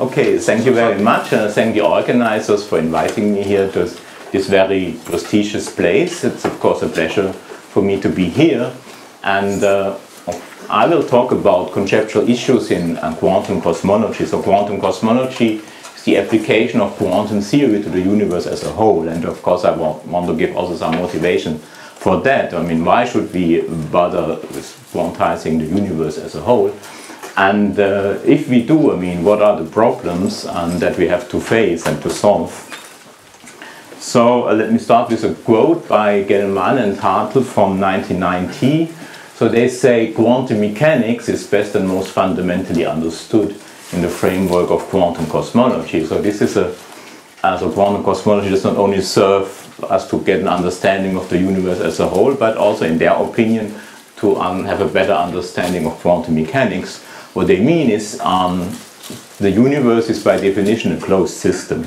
Okay, thank you very much. and thank the organizers for inviting me here to this very prestigious place. It's of course a pleasure for me to be here. And uh, I will talk about conceptual issues in uh, quantum cosmology. So quantum cosmology is the application of quantum theory to the universe as a whole. And of course I want, want to give also some motivation for that. I mean, why should we bother with quantizing the universe as a whole? And uh, if we do, I mean, what are the problems um, that we have to face and to solve? So uh, let me start with a quote by Gell-Mann and Hartle from 1990. So they say quantum mechanics is best and most fundamentally understood in the framework of quantum cosmology. So this is a, uh, so quantum cosmology does not only serve us to get an understanding of the universe as a whole, but also in their opinion to um, have a better understanding of quantum mechanics what they mean is um, the universe is by definition a closed system.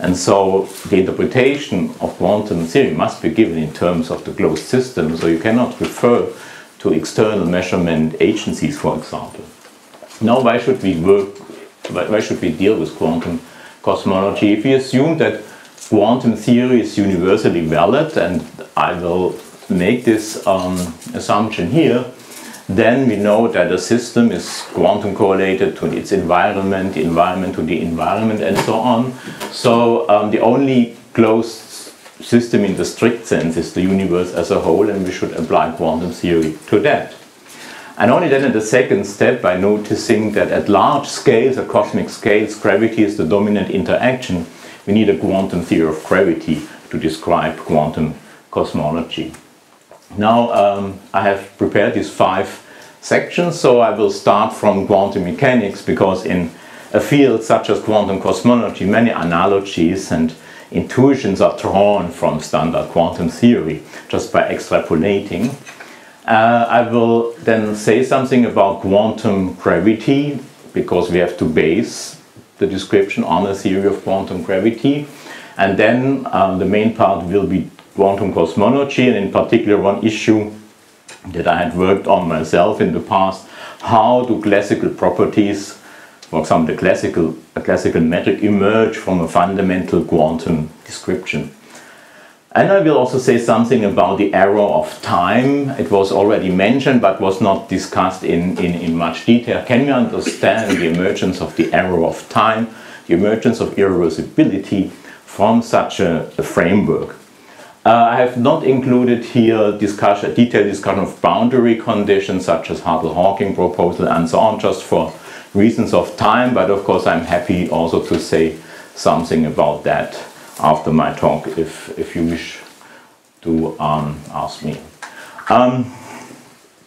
And so the interpretation of quantum theory must be given in terms of the closed system. So you cannot refer to external measurement agencies, for example. Now, why should we work? Why should we deal with quantum cosmology? If we assume that quantum theory is universally valid, and I will make this um, assumption here, then we know that a system is quantum correlated to its environment, the environment to the environment, and so on. So um, the only closed system in the strict sense is the universe as a whole, and we should apply quantum theory to that. And only then in the second step, by noticing that at large scales, at cosmic scales, gravity is the dominant interaction, we need a quantum theory of gravity to describe quantum cosmology. Now um, I have prepared these five sections, so I will start from quantum mechanics because in a field such as quantum cosmology, many analogies and intuitions are drawn from standard quantum theory just by extrapolating. Uh, I will then say something about quantum gravity because we have to base the description on a theory of quantum gravity. And then um, the main part will be quantum cosmology, and in particular, one issue that I had worked on myself in the past how do classical properties, for example, the classical, a classical metric, emerge from a fundamental quantum description? And I will also say something about the arrow of time. It was already mentioned but was not discussed in, in, in much detail. Can we understand the emergence of the arrow of time, the emergence of irreversibility from such a, a framework? Uh, I have not included here discussion, detailed discussion of boundary conditions such as Hartle-Hawking proposal and so on, just for reasons of time. But of course, I'm happy also to say something about that after my talk, if if you wish to um, ask me. Um,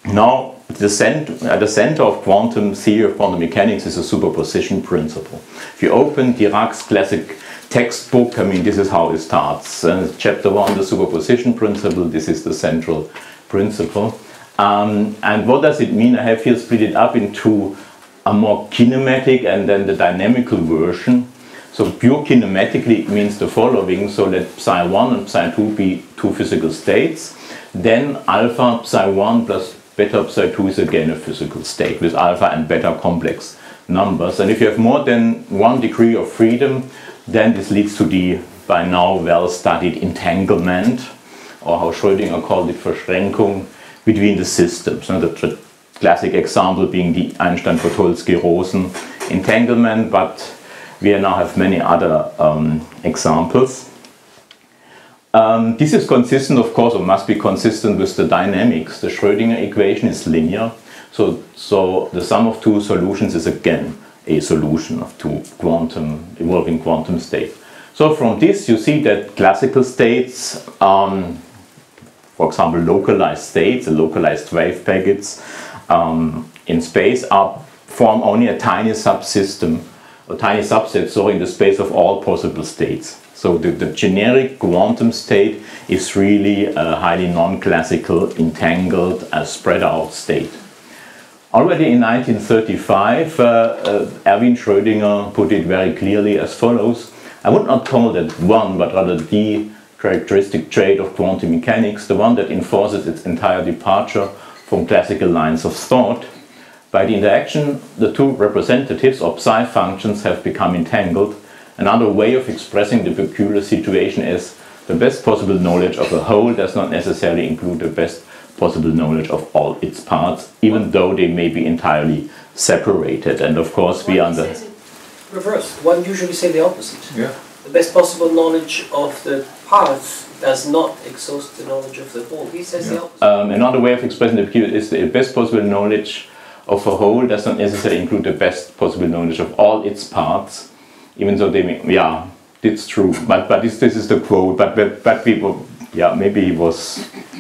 now, the at the center of quantum theory of quantum mechanics is a superposition principle. If you open Dirac's classic textbook, I mean, this is how it starts. Uh, chapter one, the superposition principle, this is the central principle. Um, and what does it mean? I have here split it up into a more kinematic and then the dynamical version. So pure kinematically it means the following. So let psi 1 and psi 2 be two physical states. Then alpha psi 1 plus beta psi 2 is again a physical state with alpha and beta complex numbers. And if you have more than one degree of freedom, then this leads to the by now well studied entanglement, or how Schrödinger called it, Verschränkung between the systems. The classic example being the Einstein-Podolsky-Rosen entanglement, but we now have many other um, examples. Um, this is consistent, of course, or must be consistent with the dynamics. The Schrödinger equation is linear, so, so the sum of two solutions is again a solution of two quantum evolving quantum states. So from this you see that classical states, um, for example localized states, localized wave packets um, in space are form only a tiny subsystem, a tiny subset, so in the space of all possible states. So the, the generic quantum state is really a highly non-classical, entangled, uh, spread out state. Already in 1935, uh, uh, Erwin Schrödinger put it very clearly as follows. I would not call that one, but rather the characteristic trait of quantum mechanics, the one that enforces its entire departure from classical lines of thought. By the interaction, the two representatives of psi functions have become entangled. Another way of expressing the peculiar situation is the best possible knowledge of a whole does not necessarily include the best possible knowledge of all its parts, even though they may be entirely separated. And of course, we under reverse. One usually say the opposite. Yeah. The best possible knowledge of the parts does not exhaust the knowledge of the whole. He says the opposite. Um, another way of expressing the peculiar is the best possible knowledge of a whole does not necessarily include the best possible knowledge of all its parts, even though they may, yeah, it's true. But but this this is the quote. But but, but we were, yeah maybe he was Th-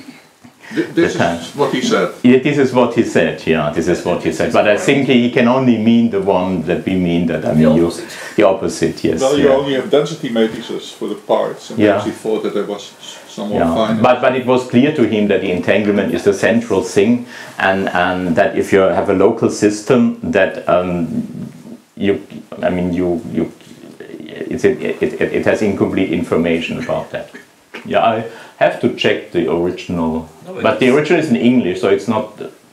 This The is what he said. yeah this is what he said yeah this is what he said. But I think he can only mean the one that we mean that I mean you opposite. the opposite yes. Well, you yeah. only have density matrices for the parts, and Yeah. perhaps he thought that there was some more Yeah, finite. but but it was clear to him that the entanglement is the central thing, and and that if you have a local system, that um, you, I mean you you, it's, it, it, it, it has incomplete information about that. Yeah, I have to check the original, No, but the original is in English, so it's not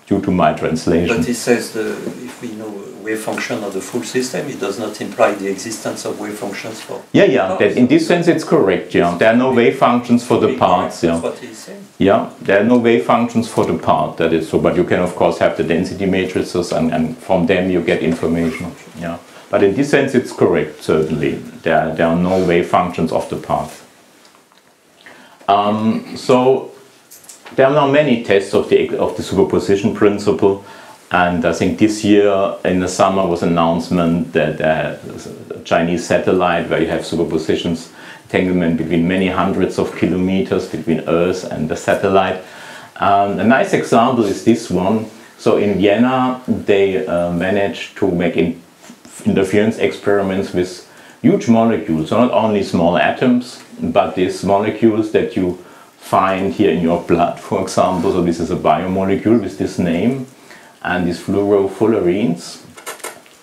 due to my translation. But it says the, if we know wave function of the full system, it does not imply the existence of wave functions for. Yeah, yeah. That in this sense, it's correct. Yeah, there are no wave functions for the parts. Yeah. What he's saying. Yeah, there are no wave functions for the part, that is so, but you can of course have the density matrices and, and from them you get information. Yeah. But in this sense it's correct, certainly. There, there are no wave functions of the path. Um, so there are now many tests of the, of the superposition principle and I think this year in the summer was an announcement that a Chinese satellite where you have superpositions entanglement between many hundreds of kilometers between Earth and the satellite. Um, a nice example is this one. So in Vienna, they uh, managed to make in- interference experiments with huge molecules, so not only small atoms, but these molecules that you find here in your blood, for example. So this is a biomolecule with this name, and these fluorofullerenes.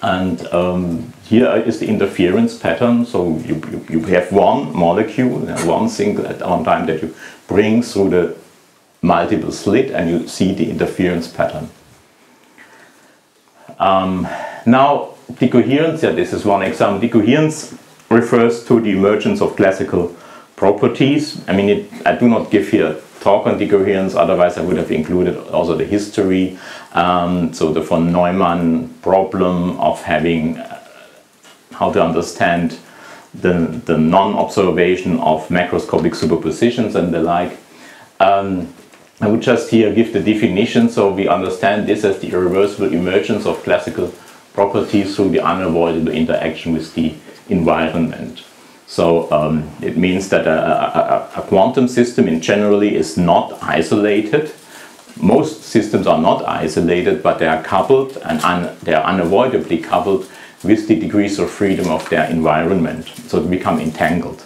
And um, here is the interference pattern. So you, you, you have one molecule, uh, one single at one time that you bring through the multiple slit, and you see the interference pattern. Um, now, decoherence, yeah, this is one example. Decoherence refers to the emergence of classical properties. I mean, it, I do not give here talk on decoherence, otherwise I would have included also the history. Um, so the von Neumann problem of having uh, how to understand the, the non-observation of macroscopic superpositions and the like. Um, I would just here give the definition so we understand this as the irreversible emergence of classical properties through the unavoidable interaction with the environment. So um, it means that a, a, a quantum system in generally is not isolated. Most systems are not isolated, but they are coupled and un, they are unavoidably coupled with the degrees of freedom of their environment. So they become entangled.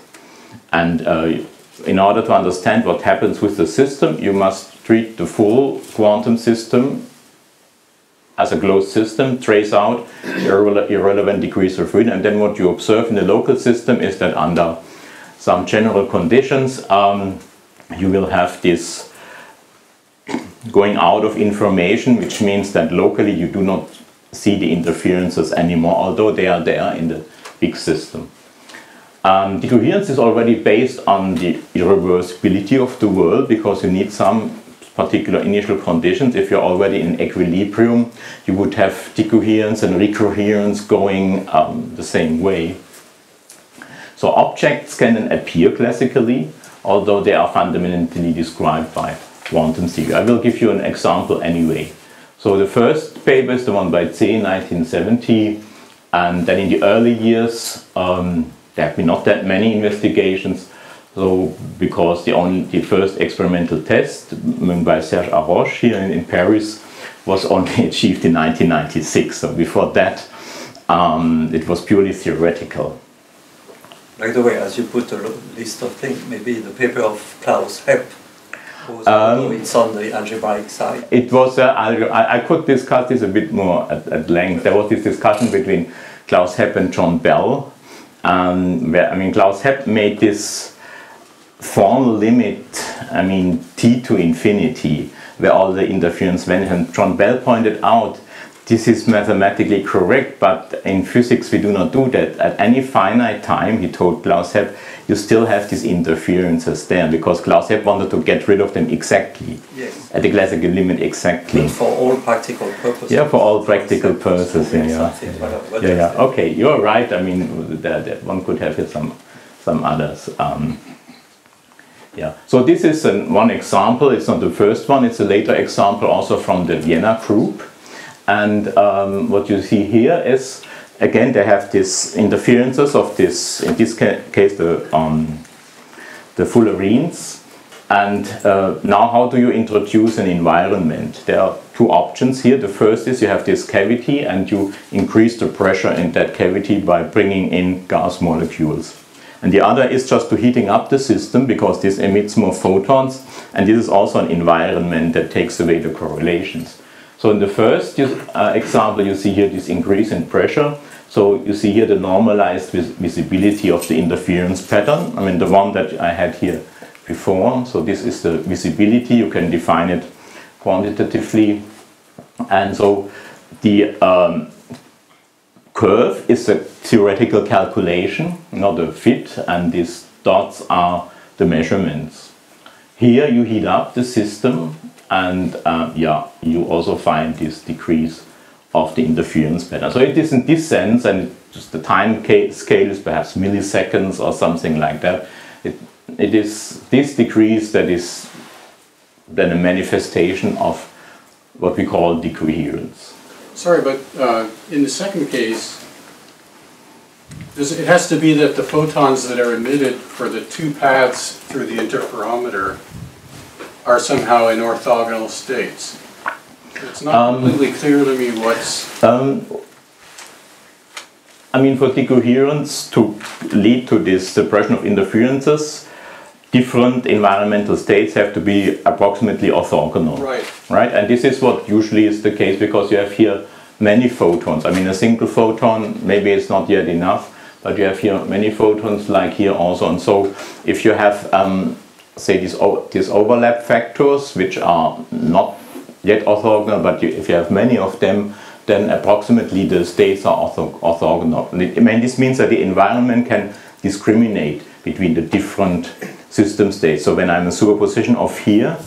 And uh, in order to understand what happens with the system, you must treat the full quantum system as a closed system, trace out irrele- irrelevant degrees of freedom, and then what you observe in the local system is that under some general conditions, um, you will have this going out of information, which means that locally you do not see the interferences anymore, although they are there in the big system. Um, decoherence is already based on the irreversibility of the world because you need some particular initial conditions. If you're already in equilibrium, you would have decoherence and recoherence going um, the same way. So objects can then appear classically, although they are fundamentally described by quantum theory. I will give you an example anyway. So the first paper is the one by Zeh in 1970, and then in the early years, um, there have been not that many investigations. So because the only the first experimental test by Serge Haroche here in, in Paris was only achieved in 1996. So before that, um, it was purely theoretical. By the way, as you put a list of things, maybe the paper of Klaus Hepp, was, Um, it's on the algebraic side. It was, uh, I, I could discuss this a bit more at, at length. There was this discussion between Klaus Hepp and John Bell. Um, where, I mean, Klaus Hepp made this formal limit, I mean, t to infinity, where all the interference went. And John Bell pointed out this is mathematically correct, but in physics we do not do that. At any finite time, he told Klaus Hepp, you still have these interferences there because Klaus Hepp wanted to get rid of them exactly Yes. at the classical limit exactly. But for all practical purposes. Yeah, for all practical purposes. Yeah, yeah. Yeah, yeah. Okay, you're right. I mean, that, that one could have some some others. Um, yeah. So this is an, one example. It's not the first one. It's a later example, also from the Vienna group. And um, what you see here is again they have these interferences of this. In this ca- case, the um, the fullerenes. And uh, now, how do you introduce an environment? There are two options here. The first is you have this cavity and you increase the pressure in that cavity by bringing in gas molecules. And the other is just to heating up the system because this emits more photons and this is also an environment that takes away the correlations. So in the first uh, example you see here this increase in pressure. So you see here the normalized vis- visibility of the interference pattern. I mean the one that I had here before. So this is the visibility. You can define it quantitatively. And so the um, curve is a theoretical calculation, not a fit, and these dots are the measurements. Here you heat up the system, and um, yeah, you also find this decrease of the interference pattern. So it is in this sense, and just the time scale is perhaps milliseconds or something like that. It, it is this decrease that is then a manifestation of what we call decoherence. Sorry, but uh, in the second case, it has to be that the photons that are emitted for the two paths through the interferometer are somehow in orthogonal states. It's not Um, completely clear to me what's, Um, I mean, for decoherence to lead to this suppression of interferences, different environmental states have to be approximately orthogonal. right. Right? And this is what usually is the case because you have here many photons. I mean, a single photon, maybe it's not yet enough, but you have here many photons, like here also. And so, if you have, um, say, these, these overlap factors, which are not yet orthogonal, but you, if you have many of them, then approximately the states are ortho- orthogonal. I mean, this means that the environment can discriminate between the different system states. So when I'm a superposition of here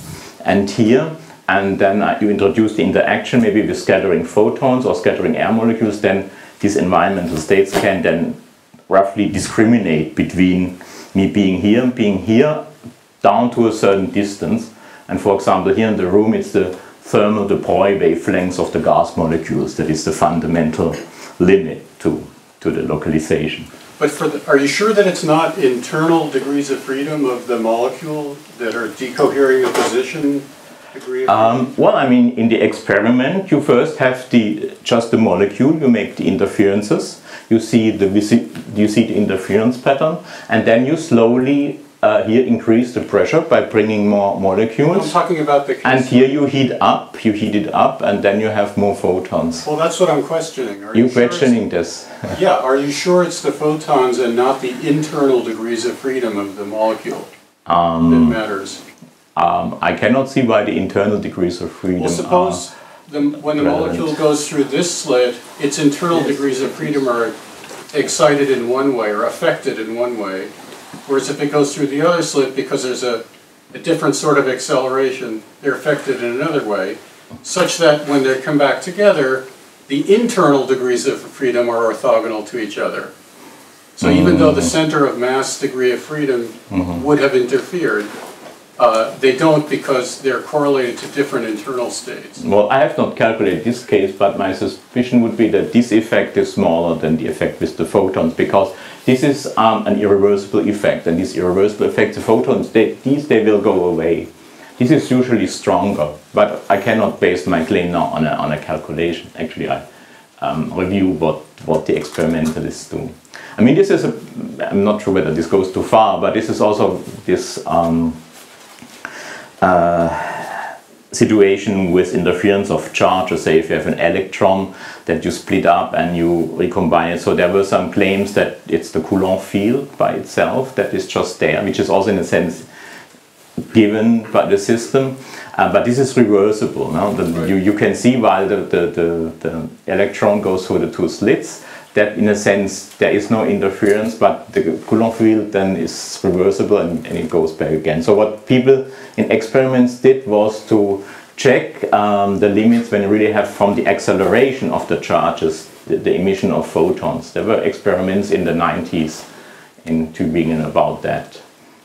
and here, and then uh, you introduce the interaction maybe with scattering photons or scattering air molecules, then these environmental states can then roughly discriminate between me being here and being here down to a certain distance. And for example, here in the room, it's the thermal de Broglie wavelengths of the gas molecules that is the fundamental limit to, to the localization. But the, are you sure that it's not internal degrees of freedom of the molecule that are decohering the position? Um, well, I mean, in the experiment, you first have the just the molecule. You make the interferences. You see the you see the interference pattern, and then you slowly uh, here increase the pressure by bringing more molecules. I'm talking about the. And here you heat up. You heat it up, and then you have more photons. Well, that's what I'm questioning. Are You sure it's- questioning this? Yeah, are you sure it's the photons and not the internal degrees of freedom of the molecule that matters? Um, I cannot see why the internal degrees of freedom. Well, suppose the, when the relevant. molecule goes through this slit, its internal degrees of freedom are excited in one way or affected in one way. Whereas if it goes through the other slit, because there's a, a different sort of acceleration, they're affected in another way, such that when they come back together, the internal degrees of freedom are orthogonal to each other. So even though the center of mass degree of freedom would have interfered, uh, they don't because they're correlated to different internal states. Well, I have not calculated this case, but my suspicion would be that this effect is smaller than the effect with the photons because this is um, an irreversible effect, and this irreversible effect, the photons, they, these they will go away. This is usually stronger, but I cannot base my claim now on a, on a calculation. Actually, I um, review what, what the experimentalists do. I mean, this is a, I'm not sure whether this goes too far, but this is also this um, uh, situation with interference of charges. Say if you have an electron that you split up and you recombine it. So there were some claims that it's the Coulomb field by itself that is just there, which is also in a sense given by the system. Uh, but this is reversible. No? The, Right. you, you can see while the, the, the, the electron goes through the two slits, that in a sense there is no interference, but the Coulomb field then is reversible and, and it goes back again. So what people in experiments did was to check um, the limits when you really have from the acceleration of the charges, the, the emission of photons. There were experiments in the 90s in Tübingen about that,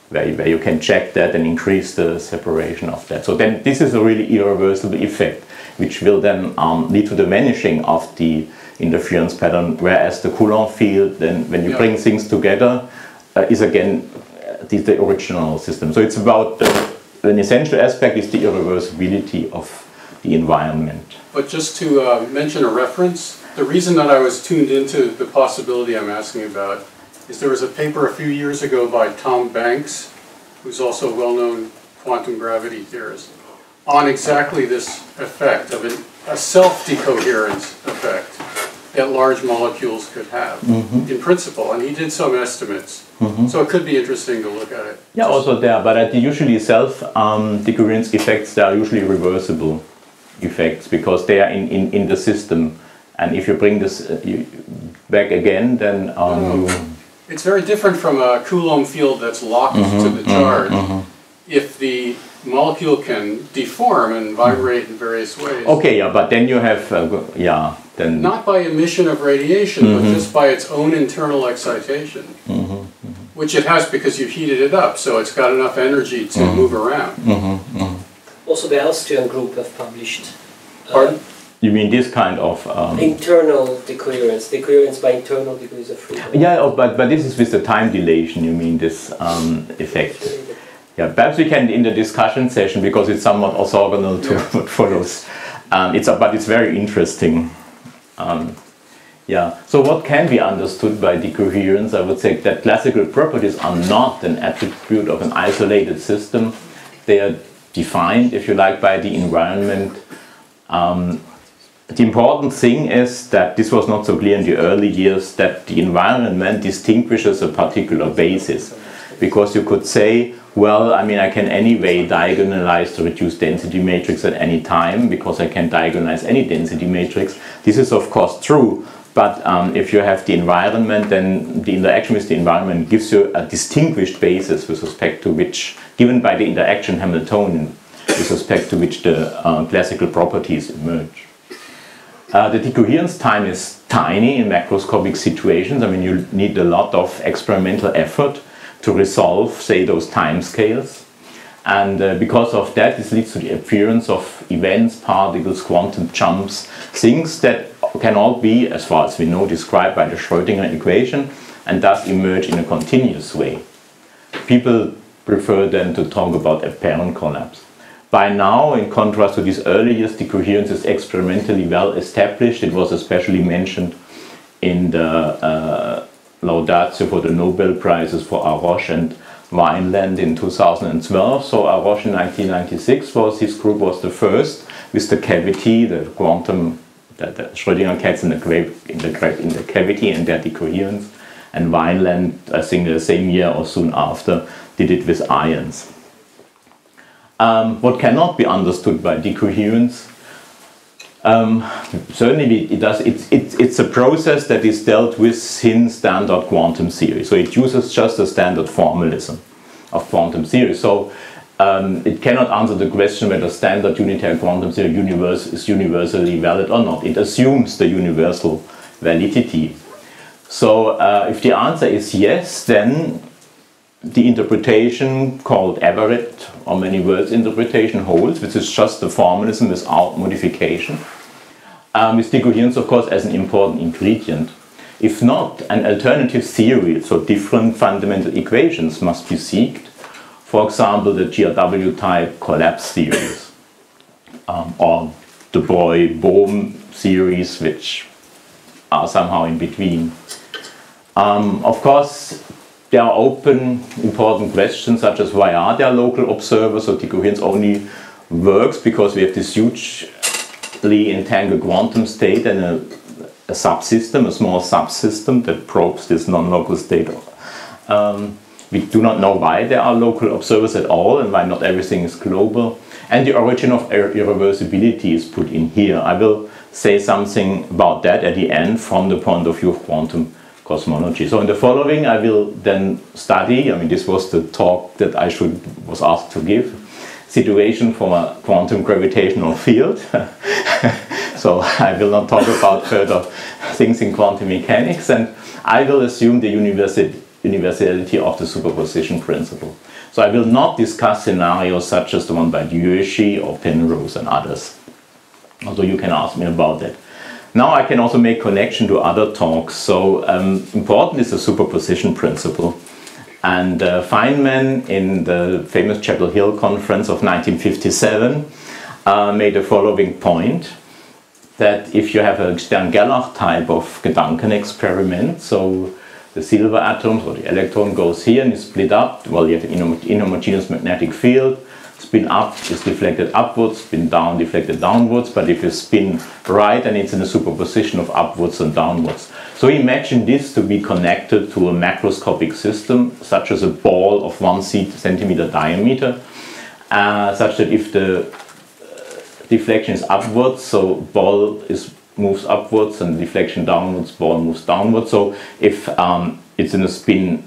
where you, where you can check that and increase the separation of that. So then this is a really irreversible effect, which will then um, lead to the vanishing of the interference pattern, whereas the Coulomb field, then when you Yeah. bring things together, uh, is again uh, the, the original system. So it's about uh, an essential aspect is the irreversibility of the environment. But just to uh, mention a reference, the reason that I was tuned into the possibility I'm asking about is there was a paper a few years ago by Tom Banks, who's also a well-known quantum gravity theorist, on exactly this effect of an, a self-decoherence effect that large molecules could have in principle, and he did some estimates. So it could be interesting to look at it. Yeah, also there, but at the usually self um, decoherence effects, they are usually reversible effects because they are in, in, in the system. And if you bring this uh, you, back again, then um, you, It's very different from a Coulomb field that's locked to the charge. If the molecule can deform and vibrate in various ways. okay, yeah, but then you have, uh, yeah, then Not by emission of radiation, but just by its own internal excitation. Which it has because you've heated it up, so it's got enough energy to move around. Also, the Austrian group have published uh, Pardon? you mean this kind of. Um, internal decoherence, decoherence by internal degrees of freedom. yeah, oh, but, but this is with the time dilation, you mean this um, effect. Yeah, perhaps we can in the discussion session because it's somewhat orthogonal to Yeah. what follows. Um, it's but it's very interesting. Um, yeah. So what can be understood by decoherence? I would say that classical properties are not an attribute of an isolated system. They are defined, if you like, by the environment. Um, the important thing is that this was not so clear in the early years that the environment distinguishes a particular basis. Because you could say, well, I mean, I can anyway diagonalize the reduced density matrix at any time because I can diagonalize any density matrix. This is, of course, true. But um, if you have the environment, then the interaction with the environment gives you a distinguished basis with respect to which, given by the interaction Hamiltonian, with respect to which the uh, classical properties emerge. Uh, the decoherence time is tiny in macroscopic situations. I mean, you need a lot of experimental effort to resolve, say, those time scales. And uh, because of that, this leads to the appearance of events, particles, quantum jumps, things that can all be, as far as we know, described by the Schrödinger equation and thus emerge in a continuous way. People prefer then to talk about apparent collapse. By now, in contrast to these early years, coherence is experimentally well established. It was especially mentioned in the uh, Laudatio for the Nobel Prizes for Haroche and Wineland in 2012. So Haroche in 1996 was his group was the first with the cavity, the quantum, the, the Schrödinger cats in the, in, the, in the cavity and their decoherence. And Wineland, I think the same year or soon after, did it with ions. Um, what cannot be understood by decoherence um, certainly it does. It's, it's, it's a process that is dealt with in standard quantum theory. So it uses just a standard formalism of quantum theory. So um, it cannot answer the question whether standard unitary quantum theory universe is universally valid or not. It assumes the universal validity. So uh, if the answer is yes, then the interpretation called Everett or many worlds interpretation holds, which is just the formalism without modification. Um, with decoherence, of course, as an important ingredient. If not, an alternative theory, so different fundamental equations must be sought. For example, the GRW type collapse theories um, or de Broglie-Bohm theories, which are somehow in between. Um, of course, there are open important questions such as why are there local observers? So decoherence only works because we have this hugely entangled quantum state and a, a subsystem, a small subsystem that probes this non-local state. Um, We do not know why there are local observers at all and why not everything is global. And the origin of ir- irreversibility is put in here. I will say something about that at the end from the point of view of quantum cosmology. So in the following, I will then study. I mean, this was the talk that I should was asked to give. Situation from a quantum gravitational field. so I will not talk about further things in quantum mechanics, and I will assume the universality of the superposition principle. So I will not discuss scenarios such as the one by Diósi or Penrose and others. Although you can ask me about that. Now I can also make connection to other talks. So um, important is the superposition principle. And uh, Feynman, in the famous Chapel Hill conference of 1957, uh, made the following point that if you have a Stern-Gerlach type of Gedanken experiment, so the silver atoms or the electron goes here and is split up, well, you have an inhomogeneous magnetic field, spin up is deflected upwards, spin down deflected downwards, but if you spin right, and it's in a superposition of upwards and downwards. So imagine this to be connected to a macroscopic system, such as a ball of one centimeter diameter, uh, such that if the uh, deflection is upwards, so ball is moves upwards and deflection downwards, ball moves downwards. So if um, it's in a spin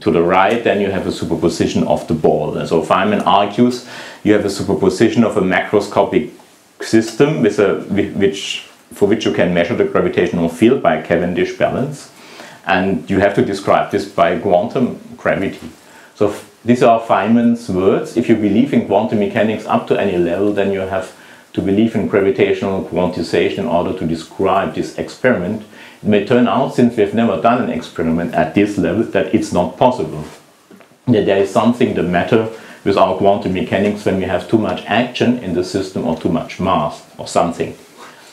to the right, then you have a superposition of the ball. And so Feynman argues you have a superposition of a macroscopic system with a, which, for which you can measure the gravitational field by a Cavendish balance. And you have to describe this by quantum gravity. So these are Feynman's words. If you believe in quantum mechanics up to any level, then you have to believe in gravitational quantization in order to describe this experiment. It may turn out, since we've never done an experiment at this level, that it's not possible. That there is something the matter with our quantum mechanics when we have too much action in the system or too much mass or something.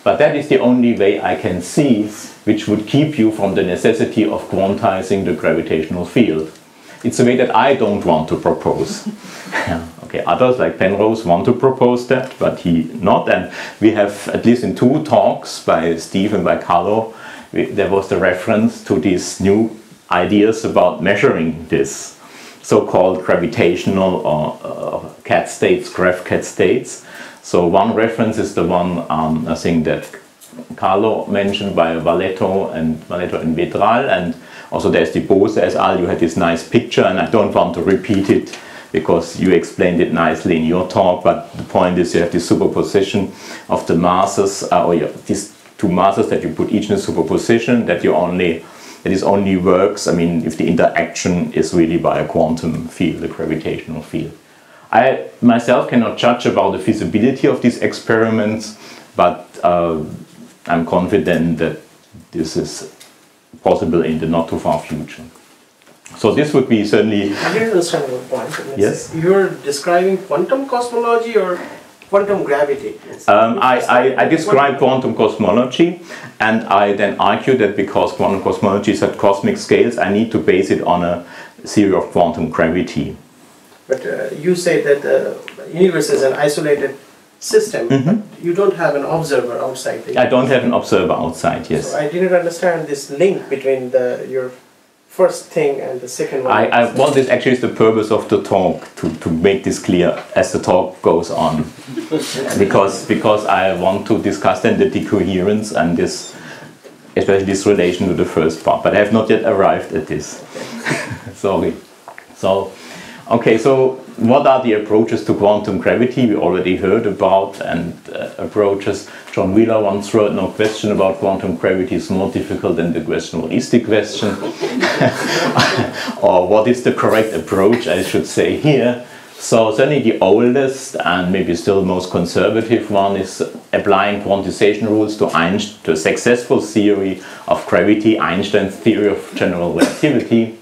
But that is the only way I can see which would keep you from the necessity of quantizing the gravitational field. It's a way that I don't want to propose. Okay, others like Penrose want to propose that, but he not. And we have, at least in two talks by Steve and by Carlo, we, there was the reference to these new ideas about measuring this so-called gravitational or uh, cat states, grav cat states. So one reference is the one um, I think that Carlo mentioned by Marletto and Marletto and Vedral, and also there's the Bose et al. You had this nice picture, and I don't want to repeat it because you explained it nicely in your talk, but the point is you have this superposition of the masses, uh, or these two masses that you put each in a superposition that you only, that is only works, I mean, if the interaction is really by a quantum field, a gravitational field. I myself cannot judge about the feasibility of these experiments, but uh, I'm confident that this is possible in the not too far future. So this would be certainly. I didn't understand your point. Yes. You're describing quantum cosmology or quantum gravity? Um, I, I, I describe quantum cosmology, and I then argue that because quantum cosmology is at cosmic scales, I need to base it on a theory of quantum gravity. But uh, you say that the universe is an isolated system. Mhm. You don't have an observer outside the I don't have an observer outside, yes. So I didn't understand this link between the your first thing and the second one. I, I well, this actually is the purpose of the talk to, to make this clear as the talk goes on, because because I want to discuss then the decoherence and this, especially this relation to the first part. But I have not yet arrived at this. Sorry. So, okay. So what are the approaches to quantum gravity? We already heard about and uh, approaches. John Wheeler once wrote, "No question about quantum gravity is more difficult than the question what is the question, or what is the correct approach?" I should say here. So certainly the oldest and maybe still most conservative one is applying quantization rules to Einstein, to a successful theory of gravity, Einstein's theory of general relativity.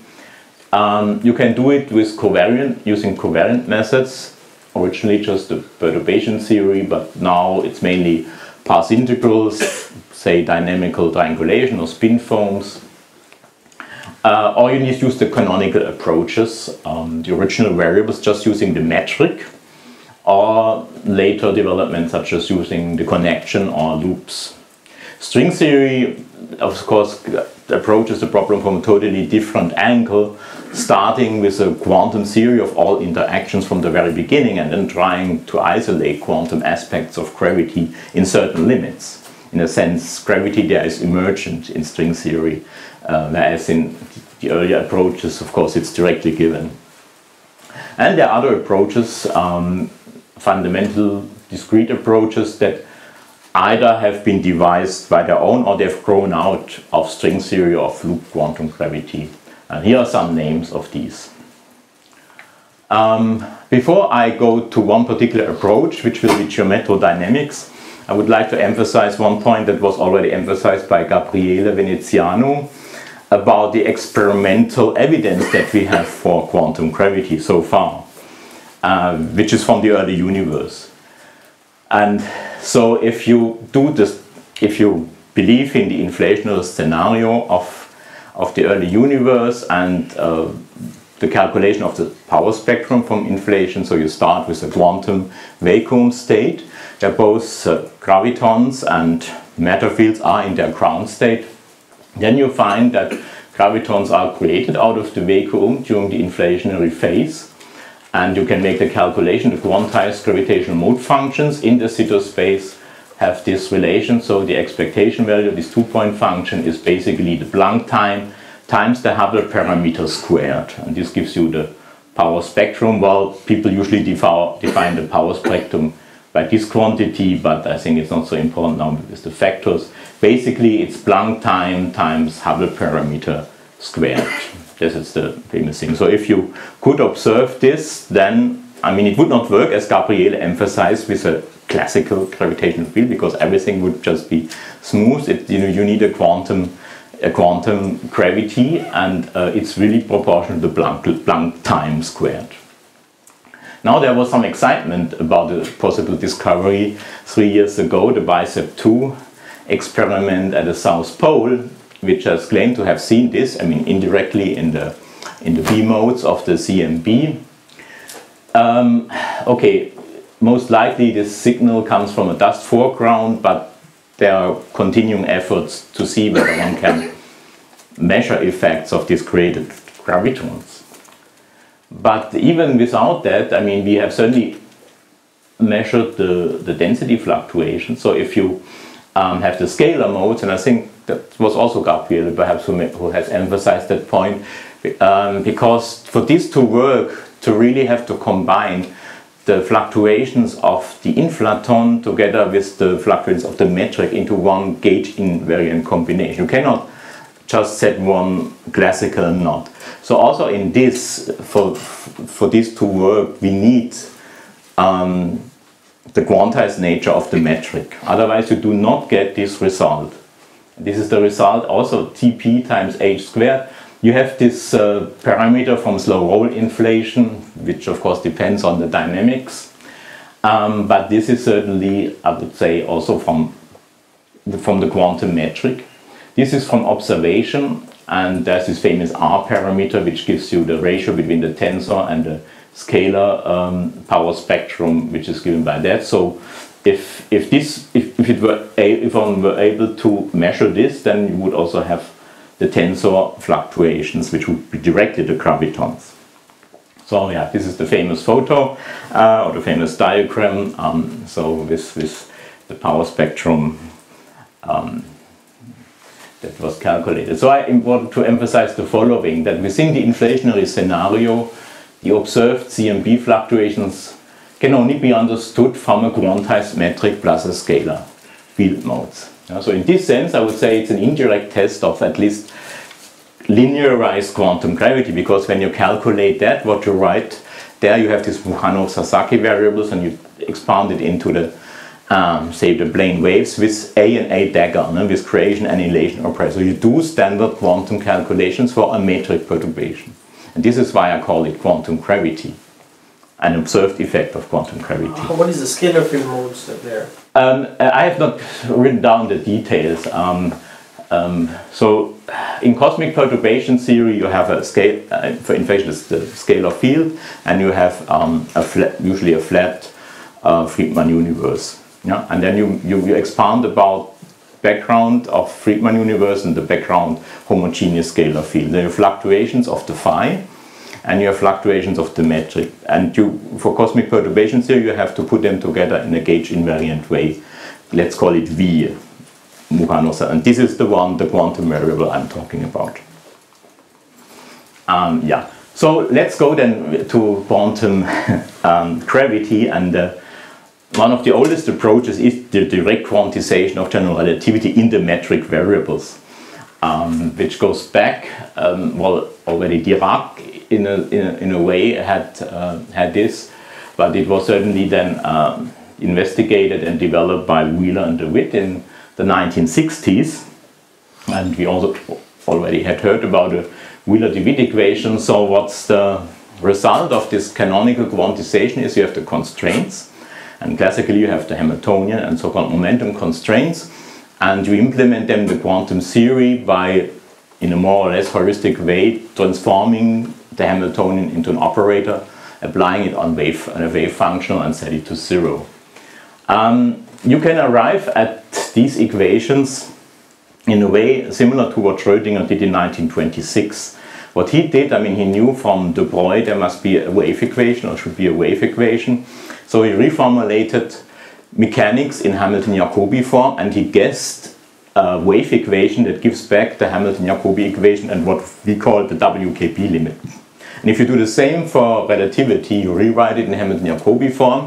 Um, you can do it with covariant, using covariant methods. Originally just the perturbation theory, but now it's mainly path integrals, say dynamical triangulation or spin foams. Uh, or you need to use the canonical approaches, um, the original variables just using the metric, or later developments such as using the connection or loops. String theory, of course, approaches the problem from a totally different angle, starting with a quantum theory of all interactions from the very beginning and then trying to isolate quantum aspects of gravity in certain limits. In a sense, gravity there is emergent in string theory, uh, whereas in the earlier approaches, of course, it's directly given. And there are other approaches, um, fundamental discrete approaches that either have been devised by their own or they've grown out of string theory of loop quantum gravity. And here are some names of these. Um, before I go to one particular approach, which will be geometrodynamics, I would like to emphasize one point that was already emphasized by Gabriele Veneziano about the experimental evidence that we have for quantum gravity so far, uh, which is from the early universe. And so if you do this, if you believe in the inflationary scenario of, of the early universe and uh, the calculation of the power spectrum from inflation, so you start with a quantum vacuum state, where both uh, gravitons and matter fields are in their ground state, then you find that gravitons are created out of the vacuum during the inflationary phase. And you can make the calculation of quantized gravitational mode functions in the zeta space have this relation. So the expectation value of this two point function is basically the Planck time times the Hubble parameter squared. And this gives you the power spectrum. Well people usually define the power spectrum by this quantity but I think it's not so important now with the factors. Basically it's Planck time times Hubble parameter squared. This is the famous thing. So if you could observe this, then I mean it would not work as Gabriele emphasized with a classical gravitational field because everything would just be smooth. It, you know you need a quantum a quantum gravity and uh, it's really proportional to Planck, Planck time squared. Now there was some excitement about the possible discovery three years ago, the BICEP 2 experiment at the South Pole which has claimed to have seen this, I mean indirectly in the, in the B modes of the CMB. Um, okay, most likely this signal comes from a dust foreground, but there are continuing efforts to see whether one can measure effects of these created gravitons. But even without that, I mean, we have certainly measured the, the density fluctuation. So if you um, have the scalar modes, and I think that was also Gabriele perhaps who, who has emphasized that point, um, because for this to work, to really have to combine the fluctuations of the inflaton together with the fluctuations of the metric into one gauge invariant combination. You cannot just set one classical knot. So also in this, for, for this to work, we need um, the quantized nature of the metric. Otherwise you do not get this result. This is the result also Tp times h squared. You have this uh, parameter from slow roll inflation, which of course depends on the dynamics. Um, but this is certainly, I would say, also from the, from the quantum metric. This is from observation, and there's this famous R parameter, which gives you the ratio between the tensor and the scalar um, power spectrum, which is given by that. So if, if, this, if, if, it were if one were able to measure this, then you would also have the tensor fluctuations, which would be directly the gravitons. So yeah, this is the famous photo uh, or the famous diagram. Um, so with, with the power spectrum um, that was calculated. So I wanted to emphasize the following, that within the inflationary scenario, the observed CMB fluctuations can only be understood from a quantized metric plus a scalar field modes. So in this sense, I would say it's an indirect test of at least linearized quantum gravity because when you calculate that, what you write there, you have these Mukhanov-Sasaki variables and you expand it into the, um, say, the plane waves with A and A dagger, no, with creation, and annihilation, or pressure. You do standard quantum calculations for a metric perturbation. And this is why I call it quantum gravity, an observed effect of quantum gravity. What is the scalar field modes there? Um, I have not written down the details. Um, um, so in cosmic perturbation theory, you have a scale, uh, for inflation, it's the scalar field, and you have um, a flat, usually a flat uh, Friedmann universe. Yeah? And then you, you, you expand about background of Friedmann universe and the background homogeneous scalar field. There are fluctuations of the phi and you have fluctuations of the metric. And you, for cosmic perturbations here, you have to put them together in a gauge invariant way. Let's call it V, Mukhanov. And this is the one, the quantum variable I'm talking about. Um, yeah. So let's go then to quantum um, gravity and uh, one of the oldest approaches is the direct quantization of general relativity in the metric variables, um, which goes back, um, well, already Dirac in a, in a, in a way had, uh, had this, but it was certainly then um, investigated and developed by Wheeler and DeWitt in the 1960s. And we also already had heard about the Wheeler-DeWitt equation. So what's the result of this canonical quantization is you have the constraints and classically you have the Hamiltonian and so-called momentum constraints and you implement them the quantum theory by in a more or less heuristic way transforming the Hamiltonian into an operator, applying it on, wave, on a wave functional and set it to zero. Um, you can arrive at these equations in a way similar to what Schrödinger did in 1926. What he did, I mean, he knew from de Broglie there must be a wave equation or should be a wave equation. So he reformulated mechanics in Hamilton-Jacobi form and he guessed a wave equation that gives back the Hamilton-Jacobi equation and what we call the WKB limit. And if you do the same for relativity, you rewrite it in Hamilton-Jacobi form,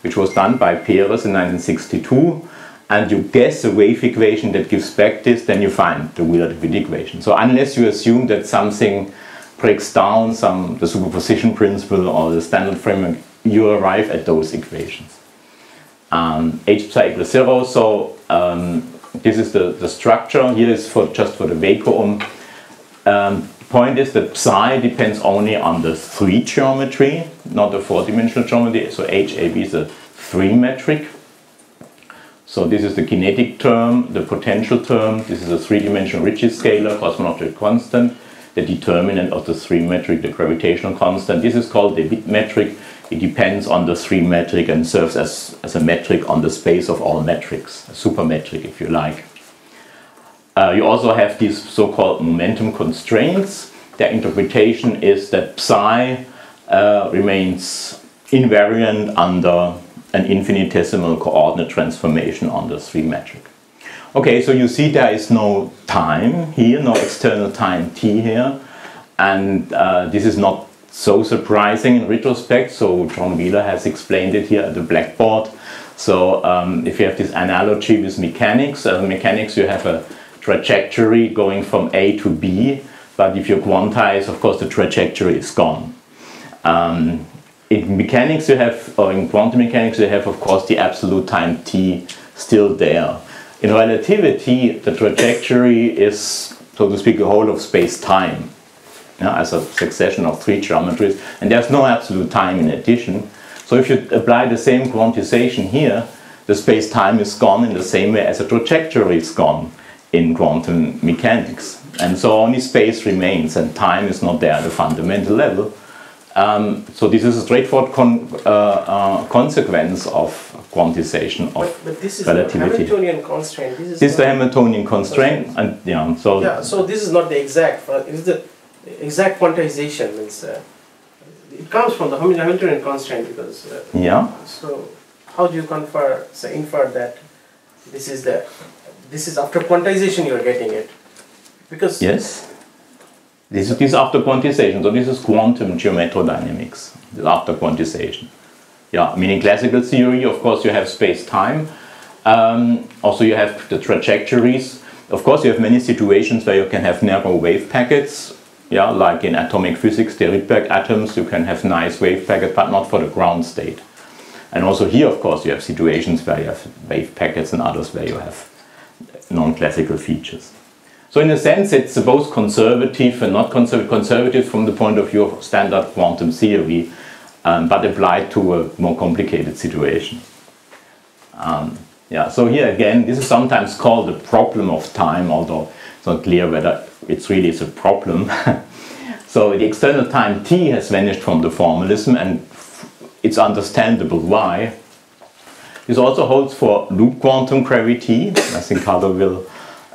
which was done by Peres in 1962, and you guess a wave equation that gives back this, then you find the Wheeler-DeWitt equation. So unless you assume that something breaks down some the superposition principle or the standard framework, you arrive at those equations. Um, h psi equals zero, so um, this is the, the structure. Here is for just for the vacuum. Um, point is that psi depends only on the three geometry, not the four-dimensional geometry. So HAB is a three metric. So this is the kinetic term, the potential term. This is a three-dimensional Ricci scalar, cosmological constant, the determinant of the three metric, the gravitational constant. This is called the DeWitt metric. It depends on the three metric and serves as, as a metric on the space of all metrics, a supermetric if you like. Uh, you also have these so-called momentum constraints. Their interpretation is that psi uh, remains invariant under an infinitesimal coordinate transformation on the three metric. Okay, so you see there is no time here, no external time t here, and uh, this is not so surprising in retrospect. So John Wheeler has explained it here at the blackboard. So um, if you have this analogy with mechanics, uh, mechanics you have a trajectory going from A to B, but if you quantize, of course, the trajectory is gone. Um, in mechanics you have, or in quantum mechanics you have, of course, the absolute time t still there. In relativity, the trajectory is, so to speak, a whole of space-time yeah, as a succession of three geometries, and there's no absolute time in addition. So if you apply the same quantization here, the space-time is gone in the same way as the trajectory is gone in quantum mechanics. And so only space remains and time is not there at a fundamental level. Um, so this is a straightforward con uh, uh, consequence of quantization of But, but this is relativity. the Hamiltonian constraint. This is, This is the Hamiltonian constraint, and yeah, so Yeah, so this is not the exact, uh, it is the exact quantization. Means, uh, it comes from the Hamiltonian constraint because, uh, yeah. so how do you confer, say, infer that this is the, this is after quantization you are getting it? Because Yes. This is, after quantization. So this is quantum geometrodynamics. After quantization. Yeah, I mean in classical theory, of course, you have space-time. Um, also, you have the trajectories. Of course, you have many situations where you can have narrow wave packets. Yeah, like in atomic physics, the Rydberg atoms, you can have nice wave packets, but not for the ground state. And also here, of course, you have situations where you have wave packets and others where you have non-classical features. So in a sense, it's both conservative and not conservative. Conservative from the point of view of standard quantum theory, um, but applied to a more complicated situation. Um, yeah, so here again, this is sometimes called the problem of time, although it's not clear whether it's really is a problem. so the external time t has vanished from the formalism, and it's understandable why. This also holds for loop quantum gravity. I think Carlo will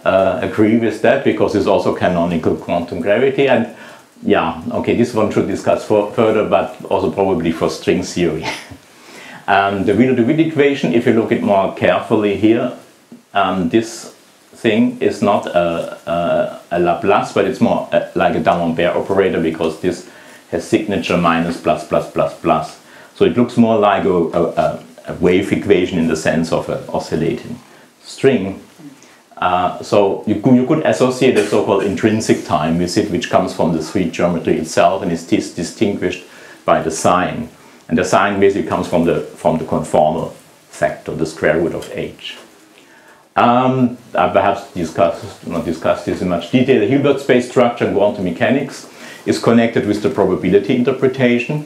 uh, agree with that because it's also canonical quantum gravity. And yeah, okay, this one should discuss for, further, but also probably for string theory. um, the Wheeler-DeWitt equation, if you look it more carefully here, um, this thing is not a, a, a Laplace, but it's more a, like a D'Alembert operator because this has signature minus plus plus plus plus. So it looks more like a, a, a wave equation in the sense of an oscillating string. Uh, so you could, you could associate a so-called intrinsic time with it, which comes from the three geometry itself and is dis distinguished by the sign. And the sign basically comes from the, from the conformal factor, the square root of h. Um, I perhaps discuss, not discuss this in much detail. The Hilbert space structure in quantum mechanics is connected with the probability interpretation,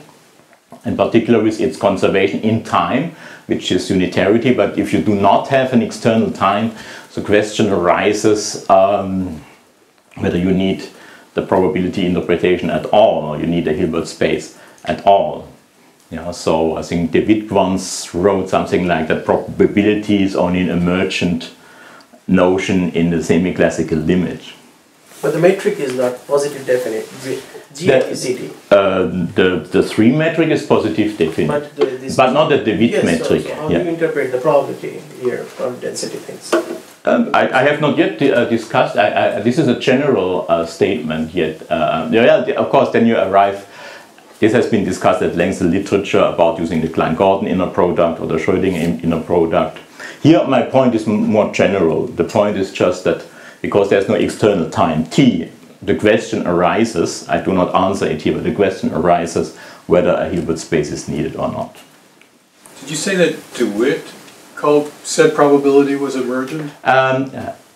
in particular with its conservation in time, which is unitarity. But if you do not have an external time, the question arises um, whether you need the probability interpretation at all, or you need a Hilbert space at all. Yeah, so I think David once wrote something like that probability is only an emergent notion in the semi-classical limit. But the metric is not positive definite. G, G That- is it. Uh, the, the three metric is positive definite, But, the, but not the DeWitt yes, metric. So how yeah. do you interpret the probability here from density things? Um, I, I have not yet uh, discussed. I, I, this is a general uh, statement yet. Uh, yeah, of course, then you arrive. This has been discussed at length in literature about using the Klein-Gordon inner product or the Schrödinger inner product. Here, my point is m- more general. The point is just that because there's no external time t, the question arises. I do not answer it here, but the question arises whether a Hilbert space is needed or not. Did you say that DeWitt called said probability was emergent? Um,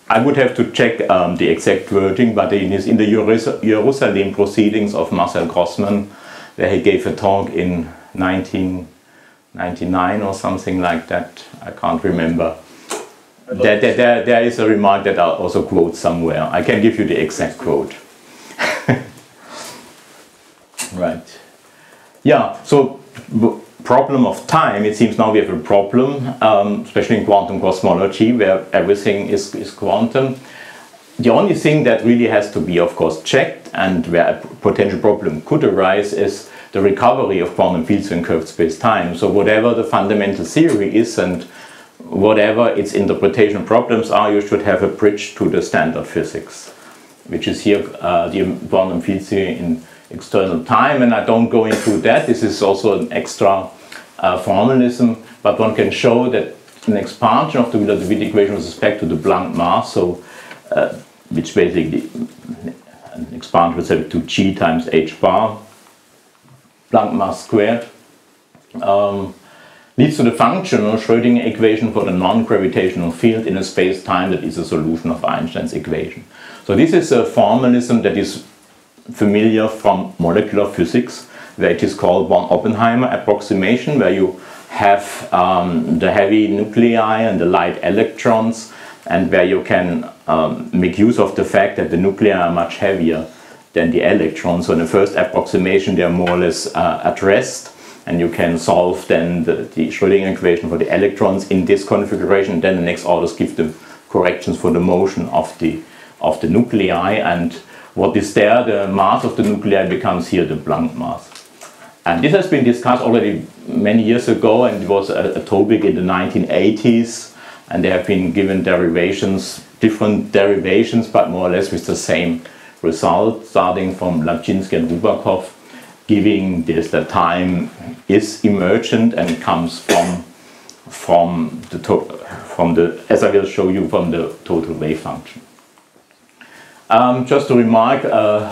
I would have to check um, the exact wording, but in, his, in the Jerusalem proceedings of Marcel Grossmann, where he gave a talk in 1999 or something like that, I can't remember. There, there, there, there is a remark that I'll also quote somewhere. I can give you the exact quote. right. Yeah, so problem of time, it seems now we have a problem, um, especially in quantum cosmology, where everything is, is quantum. The only thing that really has to be, of course, checked and where a potential problem could arise is the recovery of quantum fields in curved space-time. So whatever the fundamental theory is and whatever its interpretation problems are, you should have a bridge to the standard physics, which is here uh, the quantum field theory in external time. And I don't go into that. This is also an extra uh, formalism, but one can show that an expansion of the Wheeler-DeWitt equation with respect to the Planck mass, so uh, which basically an expansion with respect to g times h bar, Planck mass squared, um, leads to the functional Schrödinger equation for the non-gravitational field in a space-time that is a solution of Einstein's equation. So this is a formalism that is familiar from molecular physics, where it is called Born-Oppenheimer approximation, where you have um, the heavy nuclei and the light electrons, and where you can um, make use of the fact that the nuclei are much heavier than the electrons. So in the first approximation, they are more or less uh, at rest, and you can solve then the, the Schrödinger equation for the electrons in this configuration. Then the next orders give the corrections for the motion of the of the nuclei, and what is there, the mass of the nuclei becomes here the Planck mass. And this has been discussed already many years ago, and it was a, a topic in the 1980s, and there have been given derivations, different derivations, but more or less with the same result, starting from Lapchinsky and Rubakov, giving this that time is emergent and comes from from the from the as I will show you from the total wave function. Um, just to remark, uh,